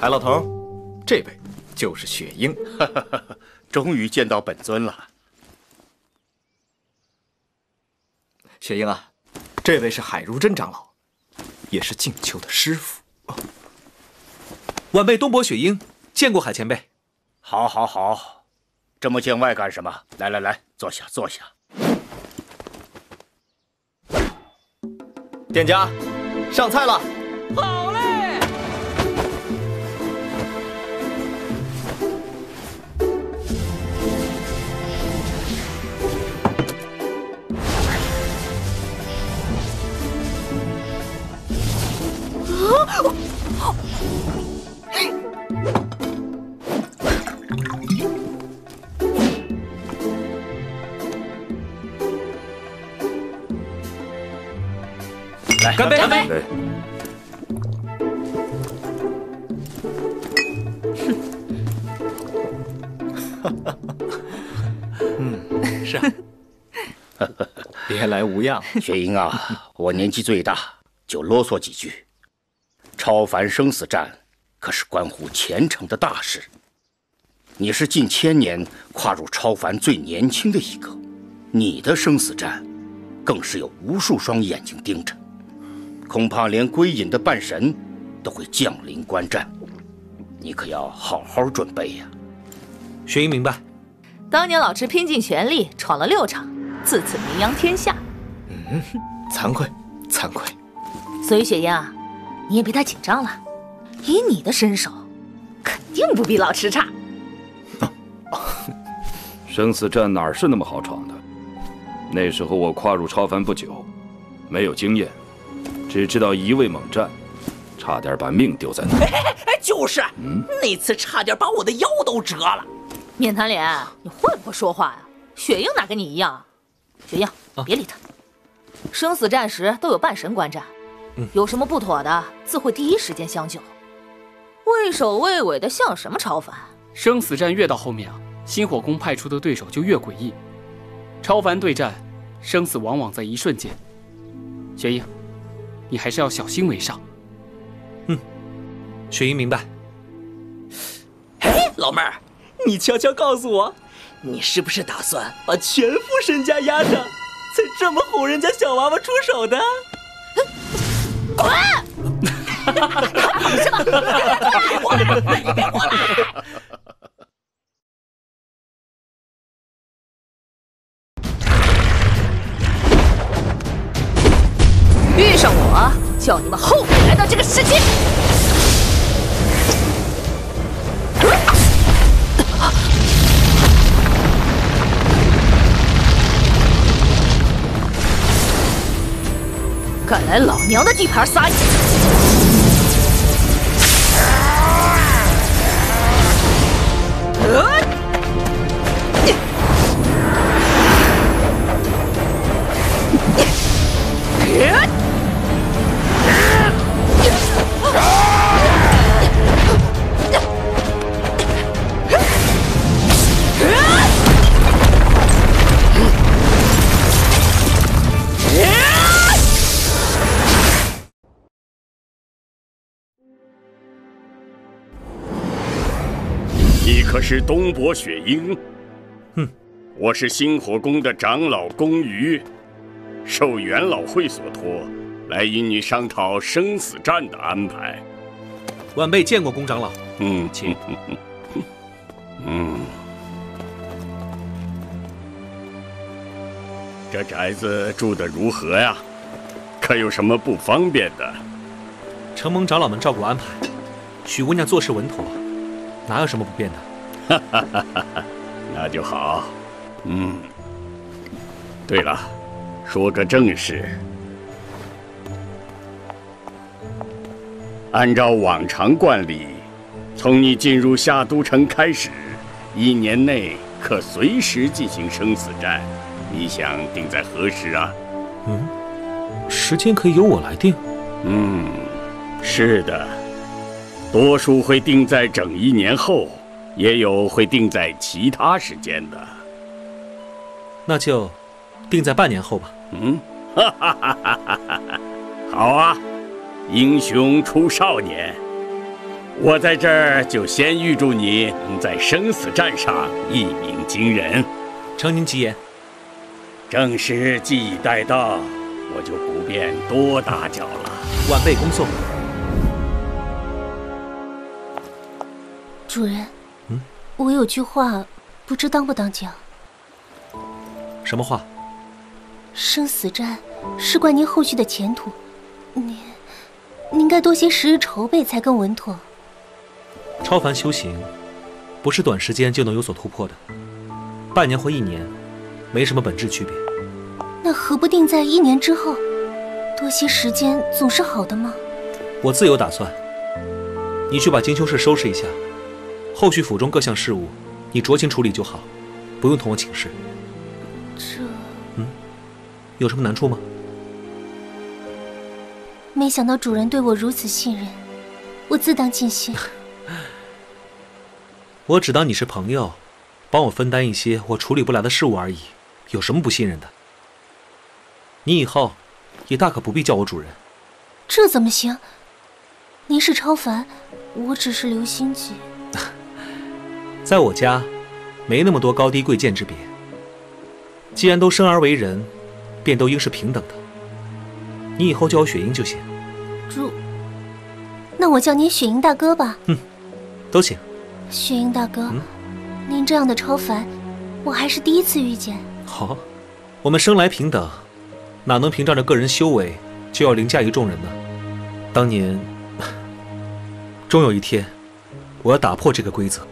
海老头，这位就是雪鹰，终于见到本尊了。雪鹰啊，这位是海如真长老，也是静秋的师傅。晚辈东伯雪鹰见过海前辈。好，好，好，这么见外干什么？来来来，坐下，坐下。店家，上菜了。好来，干杯！干杯！嗯，是啊。别来无恙，雪英啊，我年纪最大，就啰嗦几句。超凡生死战可是关乎前程的大事。你是近千年跨入超凡最年轻的一个，你的生死战，更是有无数双眼睛盯着，恐怕连归隐的半神都会降临观战。你可要好好准备呀、雪莹明白。当年老池拼尽全力闯了六场，自此名扬天下。嗯，惭愧，惭愧。所以雪英啊，你也别太紧张了，以你的身手，肯定不比老池差。生死战哪是那么好闯的？那时候我跨入超凡不久，没有经验，只知道一味猛战，差点把命丢在那。哎，就是，嗯，那次差点把我的腰都折了。面瘫脸，你会不会说话呀？雪鹰哪跟你一样？雪鹰，别理他。生死战时都有半神观战，有什么不妥的，自会第一时间相救。畏首畏尾的像什么超凡？生死战越到后面啊，星火宫派出的对手就越诡异。超凡对战，生死往往在一瞬间。雪英，你还是要小心为上。嗯雪莹明白。哎，老妹儿，你悄悄告诉我，你是不是打算把全副身家押上，才这么哄人家小娃娃出手的？滚！是吧？别过来！别过来！遇上我，叫你们后悔来到这个世界。敢来老娘的地盘撒野！可是东伯雪鹰？哼，我是星火宫的长老宫瑜，受元老会所托，来与你商讨生死战的安排。晚辈见过宫长老。嗯，请。嗯，这宅子住的如何呀？可有什么不方便的？承蒙长老们照顾安排，许姑娘做事稳妥，哪有什么不便的？哈哈哈哈哈，那就好。嗯，对了，说个正事。按照往常惯例，从你进入夏都城开始，一年内可随时进行生死战。你想定在何时啊？嗯，时间可以由我来定。嗯，是的，多数会定在整一年后，也有会定在其他时间的。那就定在半年后吧。嗯，哈哈哈哈哈哈！好啊，英雄出少年，我在这儿就先预祝你能在生死战上一鸣惊人。承您吉言。正是既已待到，我就不便多打搅了。晚辈恭送。主人，嗯，我有句话，不知当不当讲。什么话？生死战事关您后续的前途，您您该多些时日筹备才更稳妥。超凡修行，不是短时间就能有所突破的，半年或一年，没什么本质区别。那何不定在一年之后？多些时间总是好的吗？我自有打算。你去把精修室收拾一下，后续府中各项事务，你酌情处理就好，不用同我请示。这……嗯，有什么难处吗？没想到主人对我如此信任，我自当尽心。我只当你是朋友，帮我分担一些我处理不来的事务而已，有什么不信任的？你以后也大可不必叫我主人。这怎么行？您是超凡，我只是流星级。在我家，没那么多高低贵贱之别。既然都生而为人，便都应是平等的。你以后叫我雪鹰就行。主，那我叫您雪鹰大哥吧。嗯，都行。雪鹰大哥，您这样的超凡，我还是第一次遇见。好，我们生来平等，哪能凭仗着个人修为就要凌驾于众人呢？当年，终有一天，我要打破这个规则。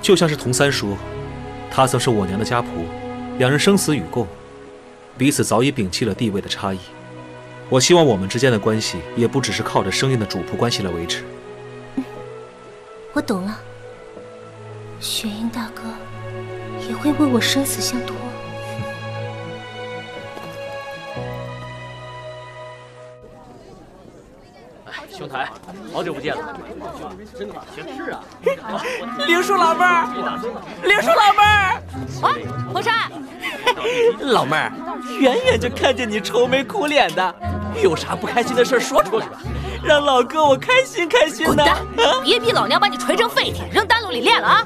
就像是童三叔，他曾是我娘的家仆，两人生死与共，彼此早已摒弃了地位的差异。我希望我们之间的关系也不只是靠着生硬的主仆关系来维持。我懂了，雪鹰大哥也会为我生死相托。兄台，好久不见了，真的，是啊。灵树老妹儿，灵树老妹儿，啊，彭山，老妹儿，远远就看见你愁眉苦脸的，有啥不开心的事说出来，让老哥我开心开心滚蛋！别逼老娘把你锤成废铁扔丹炉里炼了啊！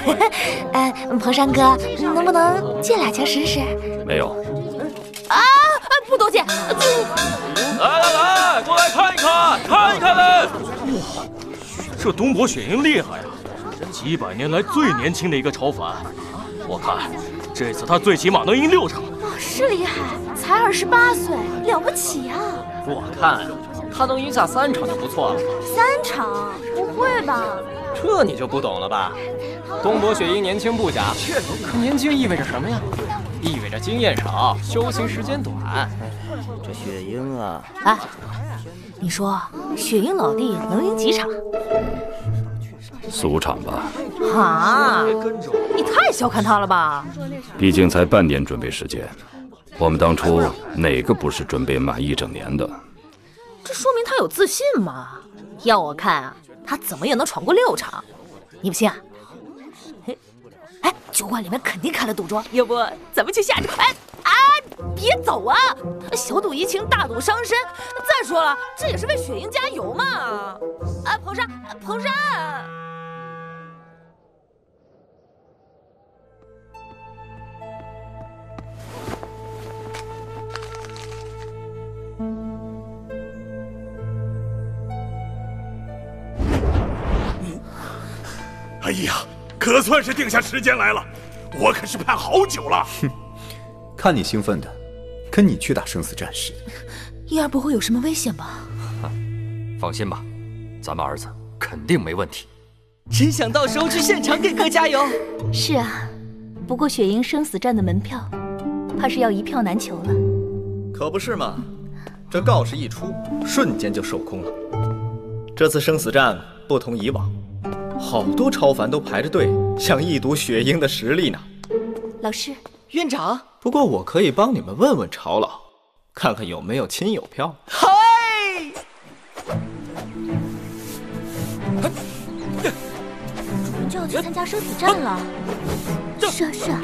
呃，彭山哥，能不能借俩枪试试？没有。啊！不多见。来来来，过来看一看，看一看嘞！哇，这东伯雪鹰厉害呀，几百年来最年轻的一个超凡。我看这次他最起码能赢六场。是厉害，才二十八岁，了不起呀！我看他能赢下三场就不错了。三场？不会吧？这你就不懂了吧？东伯雪鹰年轻不假，可年轻意味着什么呀？意味着经验少，修行时间短。这雪鹰啊，哎，你说雪鹰老弟能赢几场？四五场吧。啊！你太小看他了吧？毕竟才半年准备时间，我们当初哪个不是准备满一整年的？这说明他有自信嘛。要我看啊，他怎么也能闯过六场。你不信啊？哎，酒馆里面肯定开了赌桌，要不咱们去下注？哎啊！别走啊！小赌怡情，大赌伤身。再说了，这也是为雪鹰加油嘛！啊，彭山，彭山。哎呀，可算是定下时间来了，我可是盼好久了。哼，看你兴奋的，跟你去打生死战士。叶儿不会有什么危险吧？放心吧，咱们儿子肯定没问题。真想到时候去现场给哥加油。是啊，不过雪鹰生死战的门票，怕是要一票难求了。可不是嘛，这告示一出，瞬间就售空了。这次生死战不同以往。好多超凡都排着队想一睹雪鹰的实力呢。老师，院长。不过我可以帮你们问问朝老，看看有没有亲友票。好哎！主人就要去参加生死战了。是啊是啊。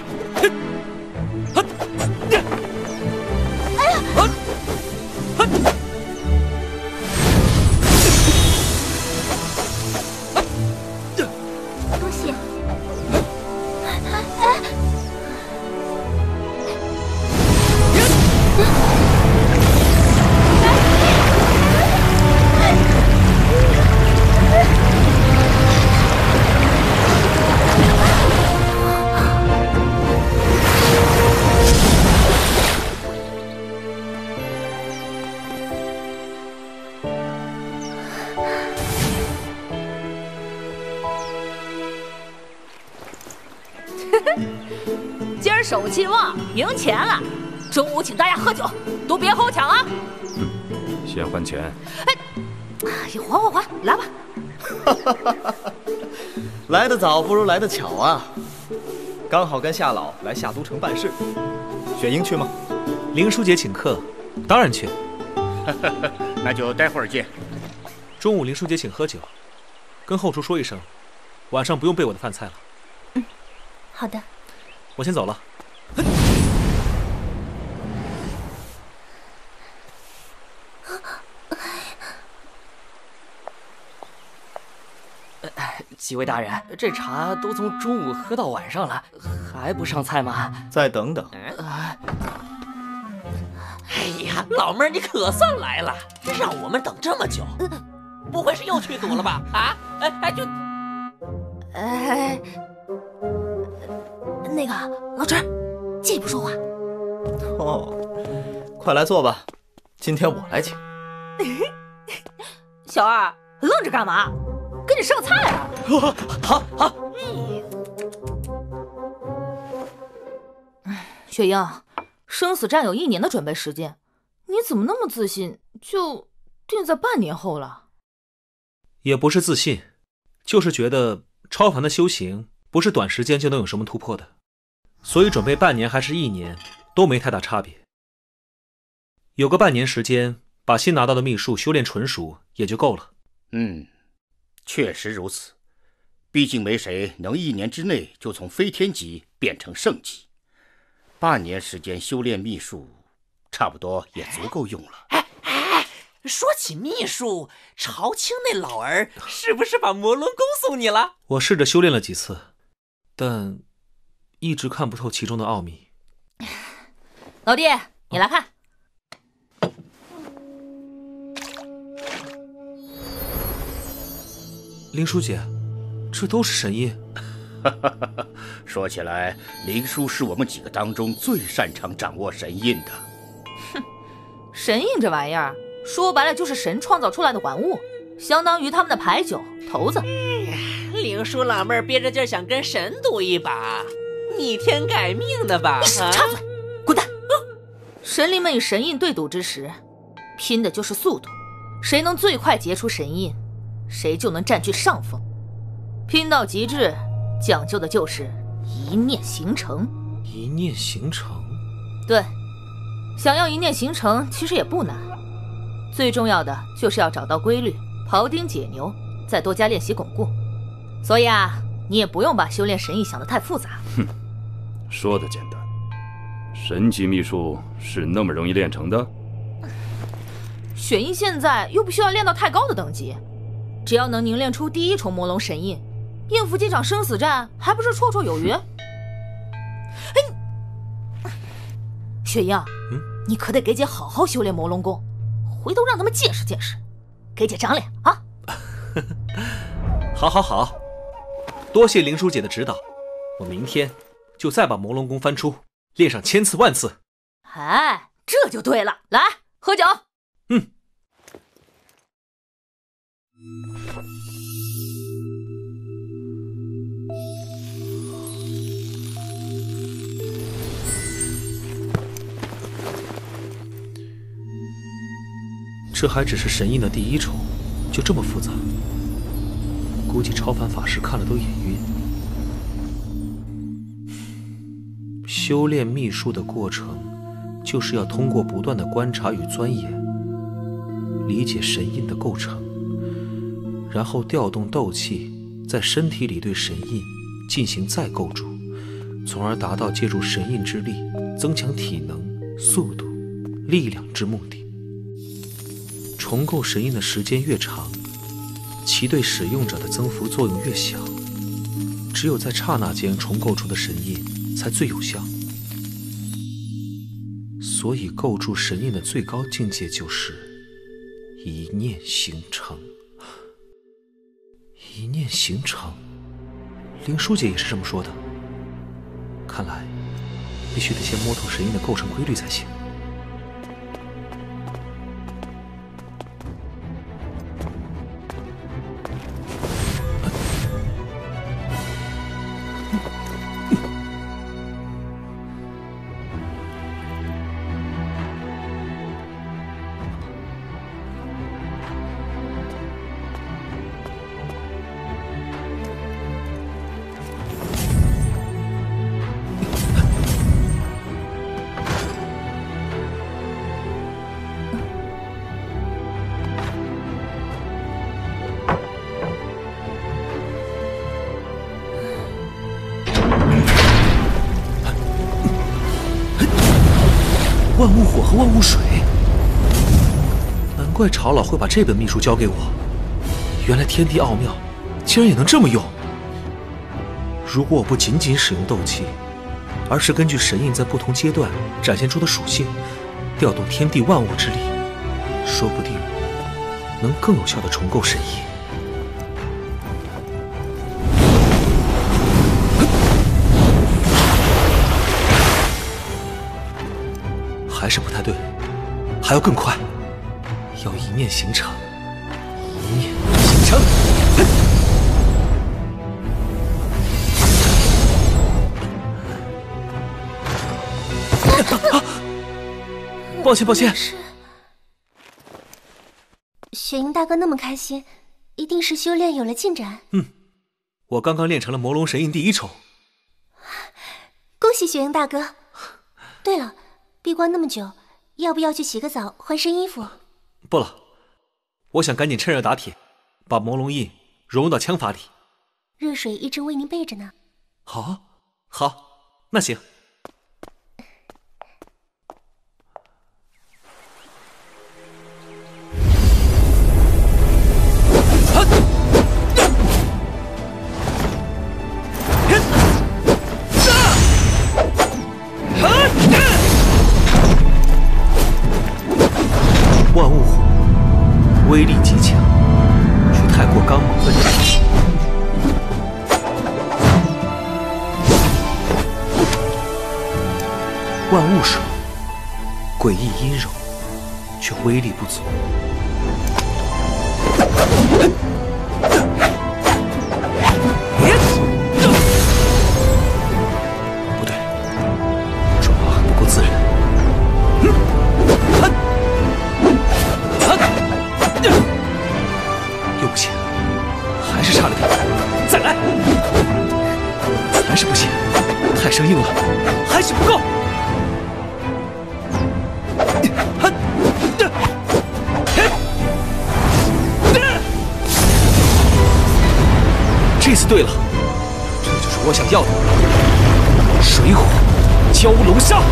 哎呀！手气旺，赢钱了。中午请大家喝酒，都别吼抢啊！先还钱。哎，还还还，来吧。来得早不如来得巧啊！刚好跟夏老来夏都城办事。雪英去吗？林书杰请客，当然去。那就待会儿见。中午林书杰请喝酒，跟后厨说一声，晚上不用备我的饭菜了。嗯，好的。我先走了。几位大人，这茶都从中午喝到晚上了，还不上菜吗？再等等。哎呀，老妹儿，你可算来了，让我们等这么久，不会是又去赌了吧？啊？哎哎，就，哎，那个老陈，借你不说话。哦，快来坐吧，今天我来请。小二，愣着干嘛？给你上菜啊！好好。雪英，生死战有一年的准备时间，你怎么那么自信，就定在半年后了？也不是自信，就是觉得超凡的修行不是短时间就能有什么突破的，所以准备半年还是一年都没太大差别。有个半年时间，把新拿到的秘术修炼纯熟也就够了。嗯。确实如此，毕竟没谁能一年之内就从飞天级变成圣级。半年时间修炼秘术，差不多也足够用了。哎哎，说起秘术，朝清那老儿是不是把魔龙功送你了？我试着修炼了几次，但一直看不透其中的奥秘。老弟，你来看。林叔姐，这都是神印。说起来，林叔是我们几个当中最擅长掌握神印的。哼，神印这玩意儿，说白了就是神创造出来的玩物，相当于他们的牌九、骰子。林叔老妹儿憋着劲儿想跟神赌一把，逆天改命的吧？你少插嘴，滚蛋！神灵们与神印对赌之时，拼的就是速度，谁能最快结出神印？谁就能占据上风，拼到极致，讲究的就是一念形成。一念形成，对，想要一念形成，其实也不难，最重要的就是要找到规律，庖丁解牛，再多加练习巩固。所以啊，你也不用把修炼神意想得太复杂。哼，说的简单，神级秘术是那么容易练成的？雪鹰现在又不需要练到太高的等级。只要能凝练出第一重魔龙神印，应付这场生死战还不是绰绰有余？哎，雪鹰，嗯，你可得给姐好好修炼魔龙功，回头让他们见识见识，给姐长脸啊！好，好，好，多谢灵书姐的指导，我明天就再把魔龙功翻出，练上千次万次。哎，这就对了，来喝酒。嗯。这还只是神印的第一重，就这么复杂？估计超凡法师看了都眼晕。修炼秘术的过程，就是要通过不断的观察与钻研，理解神印的构成，然后调动斗气，在身体里对神印进行再构筑，从而达到借助神印之力增强体能、速度、力量之目的。重构神印的时间越长，其对使用者的增幅作用越小。只有在刹那间重构出的神印才最有效。所以，构筑神印的最高境界就是一念形成。一念形成，林书姐也是这么说的。看来，必须得先摸透神印的构成规律才行。万物水，难怪朝老会把这本秘书交给我。原来天地奥妙，竟然也能这么用。如果我不仅仅使用斗气，而是根据神印在不同阶段展现出的属性，调动天地万物之力，说不定能更有效的重构神意。还要更快，要一念形成，一念形成。抱歉，抱歉。雪鹰大哥那么开心，一定是修炼有了进展。嗯，我刚刚练成了魔龙神印第一重。恭喜雪鹰大哥！对了，闭关那么久，要不要去洗个澡，换身衣服？不了，我想赶紧趁热打铁，把魔龙印融入到枪法里。热水一直为您备着呢。好，好，那行。威力极强，却太过刚猛笨重。万物水诡异阴柔，却威力不足。差了点，再来，还是不行，太生硬了，还是不够。这次对了，这就是我想要的水火蛟龙杀。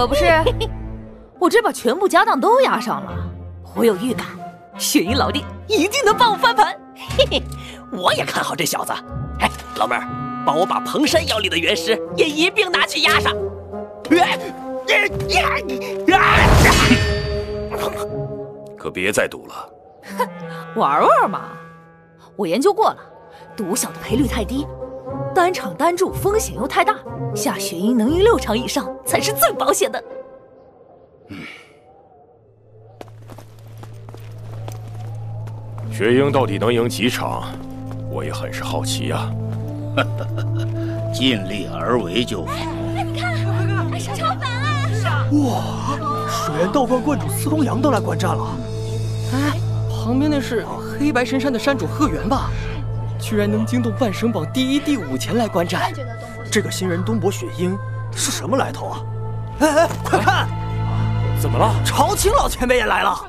可不是，我这把全部家当都押上了，我有预感，雪鹰老弟一定能帮我翻盘。嘿嘿，我也看好这小子。哎，老妹儿，帮我把彭山窑里的原石也一并拿去押上。可别再赌了。哼 玩玩嘛，我研究过了，赌小的赔率太低，单场单注风险又太大，下雪鹰能赢六场以上才是最保险的。嗯雪鹰到底能赢几场，我也很是好奇呀、尽力而为就好。你看，是超凡啊！哇，水源道观观主司空阳都来观战了。哎，旁边那是黑白神山的山主贺元吧？居然能惊动万神榜第一、第五前来观战。这个新人东伯雪鹰是什么来头啊？哎哎，快看！怎么了？朝清老前辈也来了。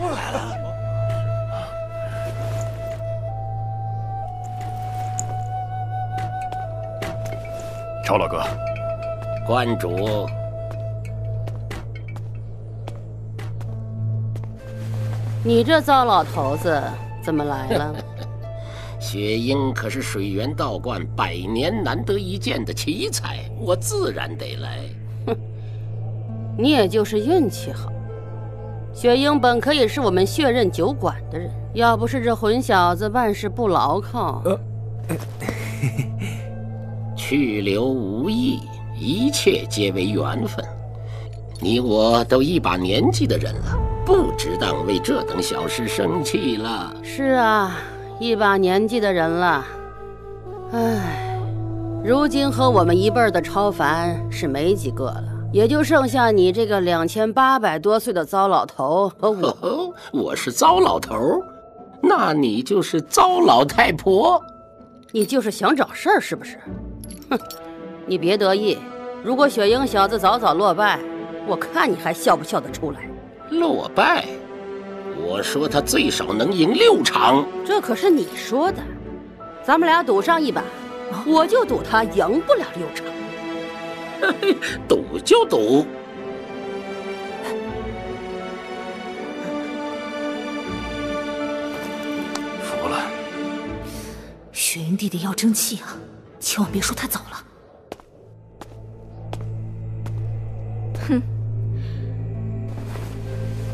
来了。赵老哥，观主，你这糟老头子怎么来了？雪鹰可是水源道观百年难得一见的奇才，我自然得来。哼 你也就是运气好。雪鹰本可以是我们血刃酒馆的人，要不是这混小子办事不牢靠，去留无意，一切皆为缘分。你我都一把年纪的人了，不值当为这等小事生气了。是啊，一把年纪的人了。唉，如今和我们一辈儿的超凡是没几个了，也就剩下你这个两千八百多岁的糟老头和我。我是糟老头，那你就是糟老太婆。你就是想找事儿是不是？哼，你别得意。如果雪鹰小子早早落败，我看你还笑不笑得出来？落败？我说他最少能赢六场。这可是你说的，咱们俩赌上一把，我就赌他赢不了六场。赌就赌。服了。雪鹰弟弟要争气啊，千万别说他走了。哼，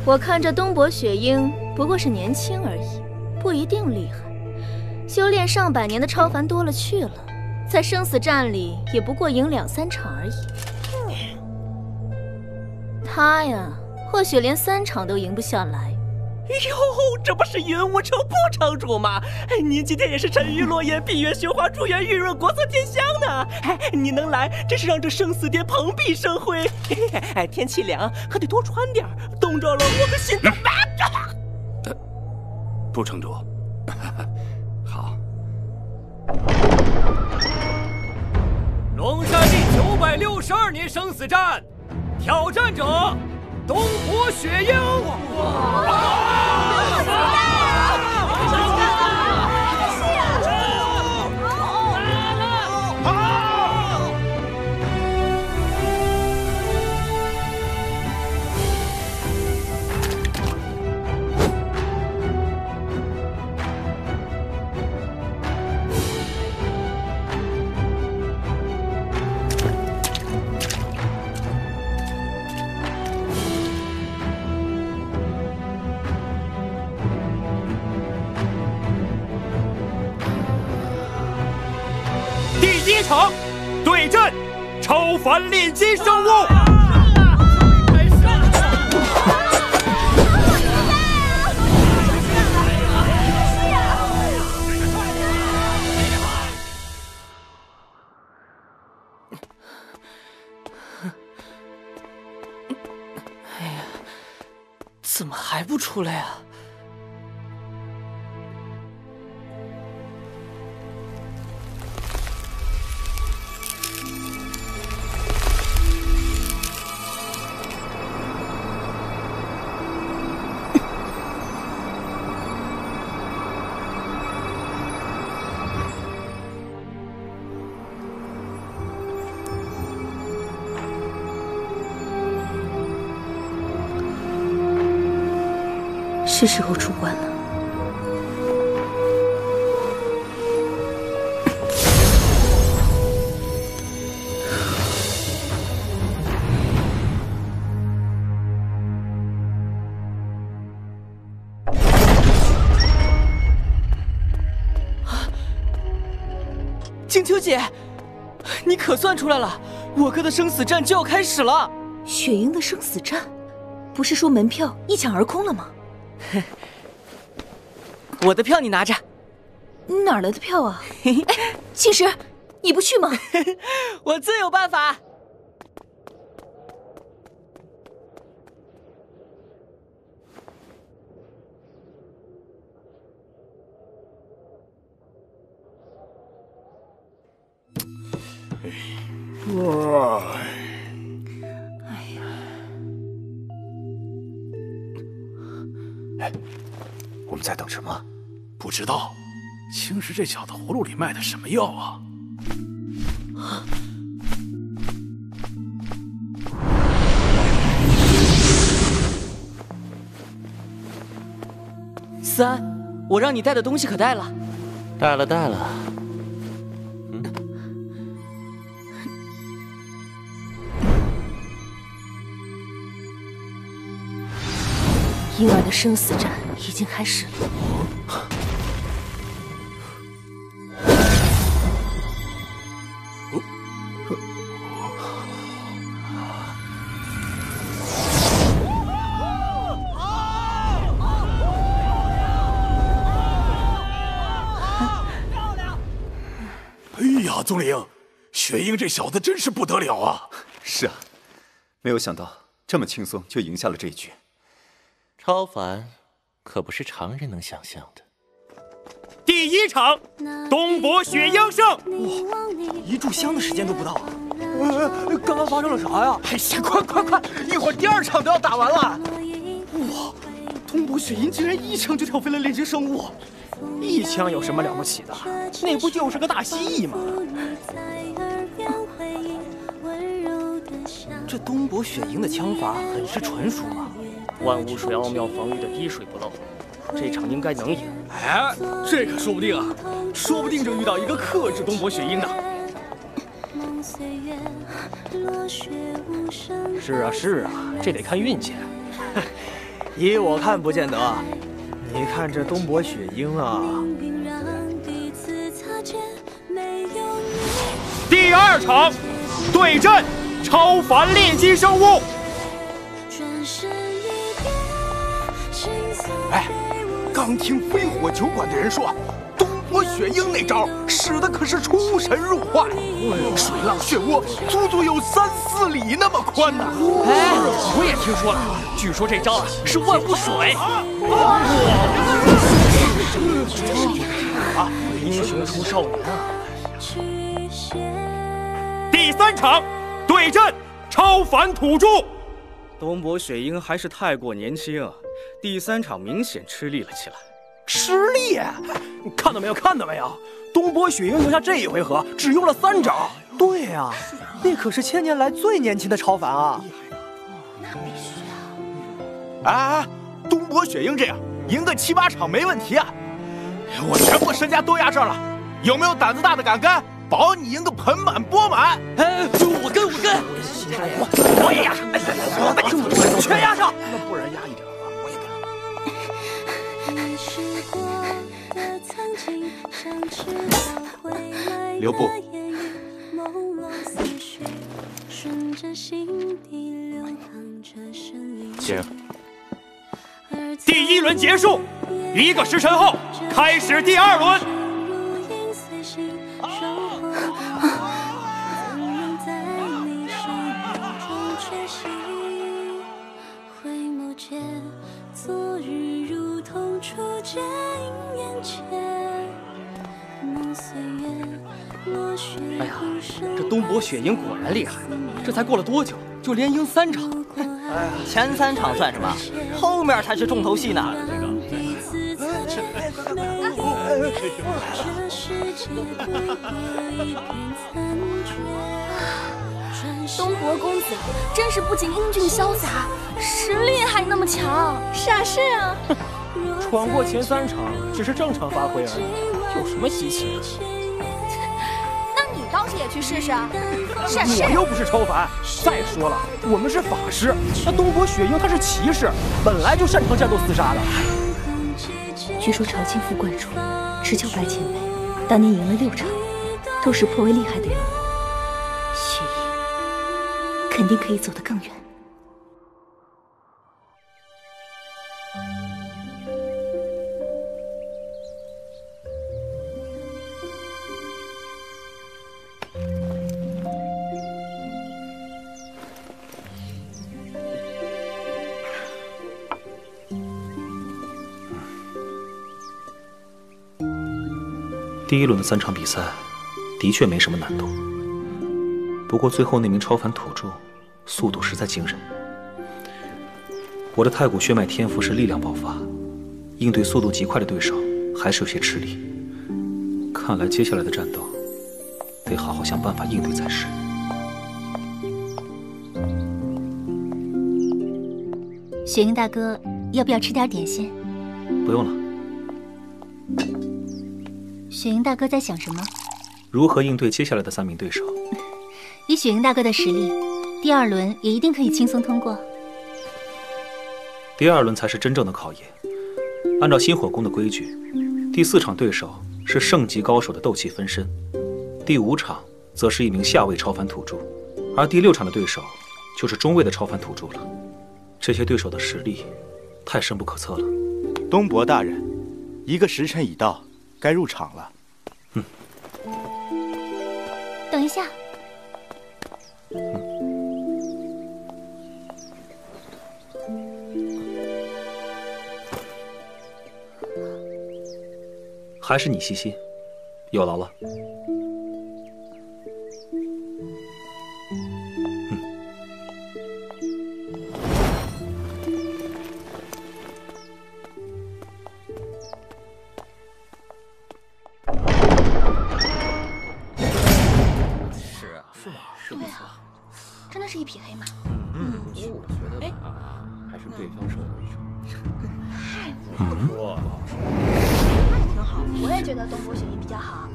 我看这东伯雪鹰不过是年轻而已，不一定厉害。修炼上百年的超凡多了去了，在生死战里也不过赢两三场而已。他呀，或许连三场都赢不下来。哟，这不是云雾城副城主吗？哎，您今天也是沉鱼落雁、闭月羞花、珠圆玉润、国色天香呢。哎，你能来，真是让这生死殿蓬荜生辉。哎，天气凉，可得多穿点冻着了我可心疼。不，城主。好。龙山第九百六十二年生死战，挑战者东坡雪鹰。一场对阵超凡炼金生物。哎呀，怎么还不出来啊？是时候出关了。静秋姐，你可算出来了！我哥的生死战就要开始了。雪鹰的生死战，不是说门票一抢而空了吗？我的票你拿着。哪儿来的票啊？哎，青石，你不去吗？我自有办法。这小子葫芦里卖的什么药啊？三，我让你带的东西可带了，带了，带了。嗯。婴儿的生死战已经开始了。这小子真是不得了啊！是啊，没有想到这么轻松就赢下了这一局。超凡，可不是常人能想象的。第一场，东伯雪鹰胜。哇，一炷香的时间都不到。呃，刚刚发生了啥呀？哎呀，快快快，一会儿第二场都要打完了。哇，东伯雪鹰竟然一枪就挑飞了炼金生物。一枪有什么了不起的？那不就是个大蜥蜴吗？这东伯雪鹰的枪法很是纯熟啊，万物水奥妙防御的滴水不漏，这场应该能赢。哎，这可说不定啊，说不定就遇到一个克制东伯雪鹰的。是啊是啊，这得看运气。依我看，不见得。你看这东伯雪鹰啊！第二场对阵超凡炼金生物。哎，刚听飞火酒馆的人说，东坡雪鹰那招使的可是出神入化，水浪漩涡足足有三四里那么宽呢。哎，我也听说了，据说这招啊是万步水。啊，英雄出少年啊！第三场对阵超凡土著。东伯雪鹰还是太过年轻啊，第三场明显吃力了起来。吃力？看到没有？看到没有？东伯雪鹰赢下这一回合只用了三招。对呀，那可是千年来最年轻的超凡啊！那必须啊！哎，东伯雪鹰这样赢个七八场没问题啊！我全部身家都压这儿了，有没有胆子大的敢跟？保你赢个盆满钵满！哎，我跟我跟，我我也压上，全压上，那不然压一点吧，我也跟。留步。行。第一轮结束，一个时辰后开始第二轮。东伯雪鹰果然厉害，这才过了多久就连赢三场。哎呀，前三场算什么？后面才是重头戏呢。东伯公子真是不仅英俊潇洒，实力还那么强。是啊是啊，闯过前三场只是正常发挥而已，有什么稀奇的？那你倒是也去试试啊！是啊是。我又不是超凡。再说了，我们是法师，那东伯雪鹰他是骑士，本来就擅长战斗厮杀的。据说朝清副观主持教白前辈当年赢了六场，都是颇为厉害的人物。雪鹰肯定可以走得更远。第一轮的三场比赛，的确没什么难度。不过最后那名超凡土著，速度实在惊人。我的太古血脉天赋是力量爆发，应对速度极快的对手还是有些吃力。看来接下来的战斗，得好好想办法应对才是。雪鹰大哥，要不要吃点点心？不用了，雪莹大哥在想什么？如何应对接下来的三名对手？以雪莹大哥的实力，第二轮也一定可以轻松通过。第二轮才是真正的考验。按照星火宫的规矩，第四场对手是圣级高手的斗气分身，第五场则是一名下位超凡土著，而第六场的对手就是中位的超凡土著了。这些对手的实力太深不可测了。东伯大人，一个时辰已到，该入场了。嗯。等一下。还是你细心，有劳了。是一匹黑马。嗯，我觉得吧，还是对方受了一筹。嗯，说。那也挺好，我也觉得东伯雪鹰比较好。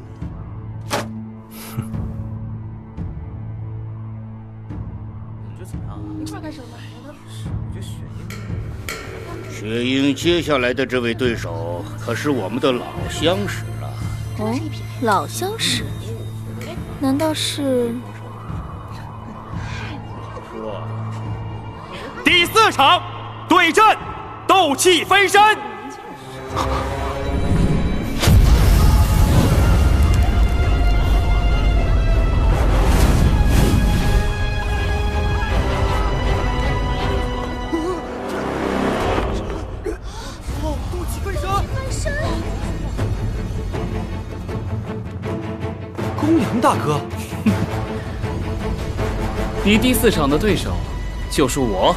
你觉得怎么样啊？一块开始吧。我觉得雪鹰。雪鹰接下来的这位对手可是我们的老相识了。哦，老相识？难道是？第四场对阵，斗气分身。哦，斗气！分身！公羊大哥，你第四场的对手就是我。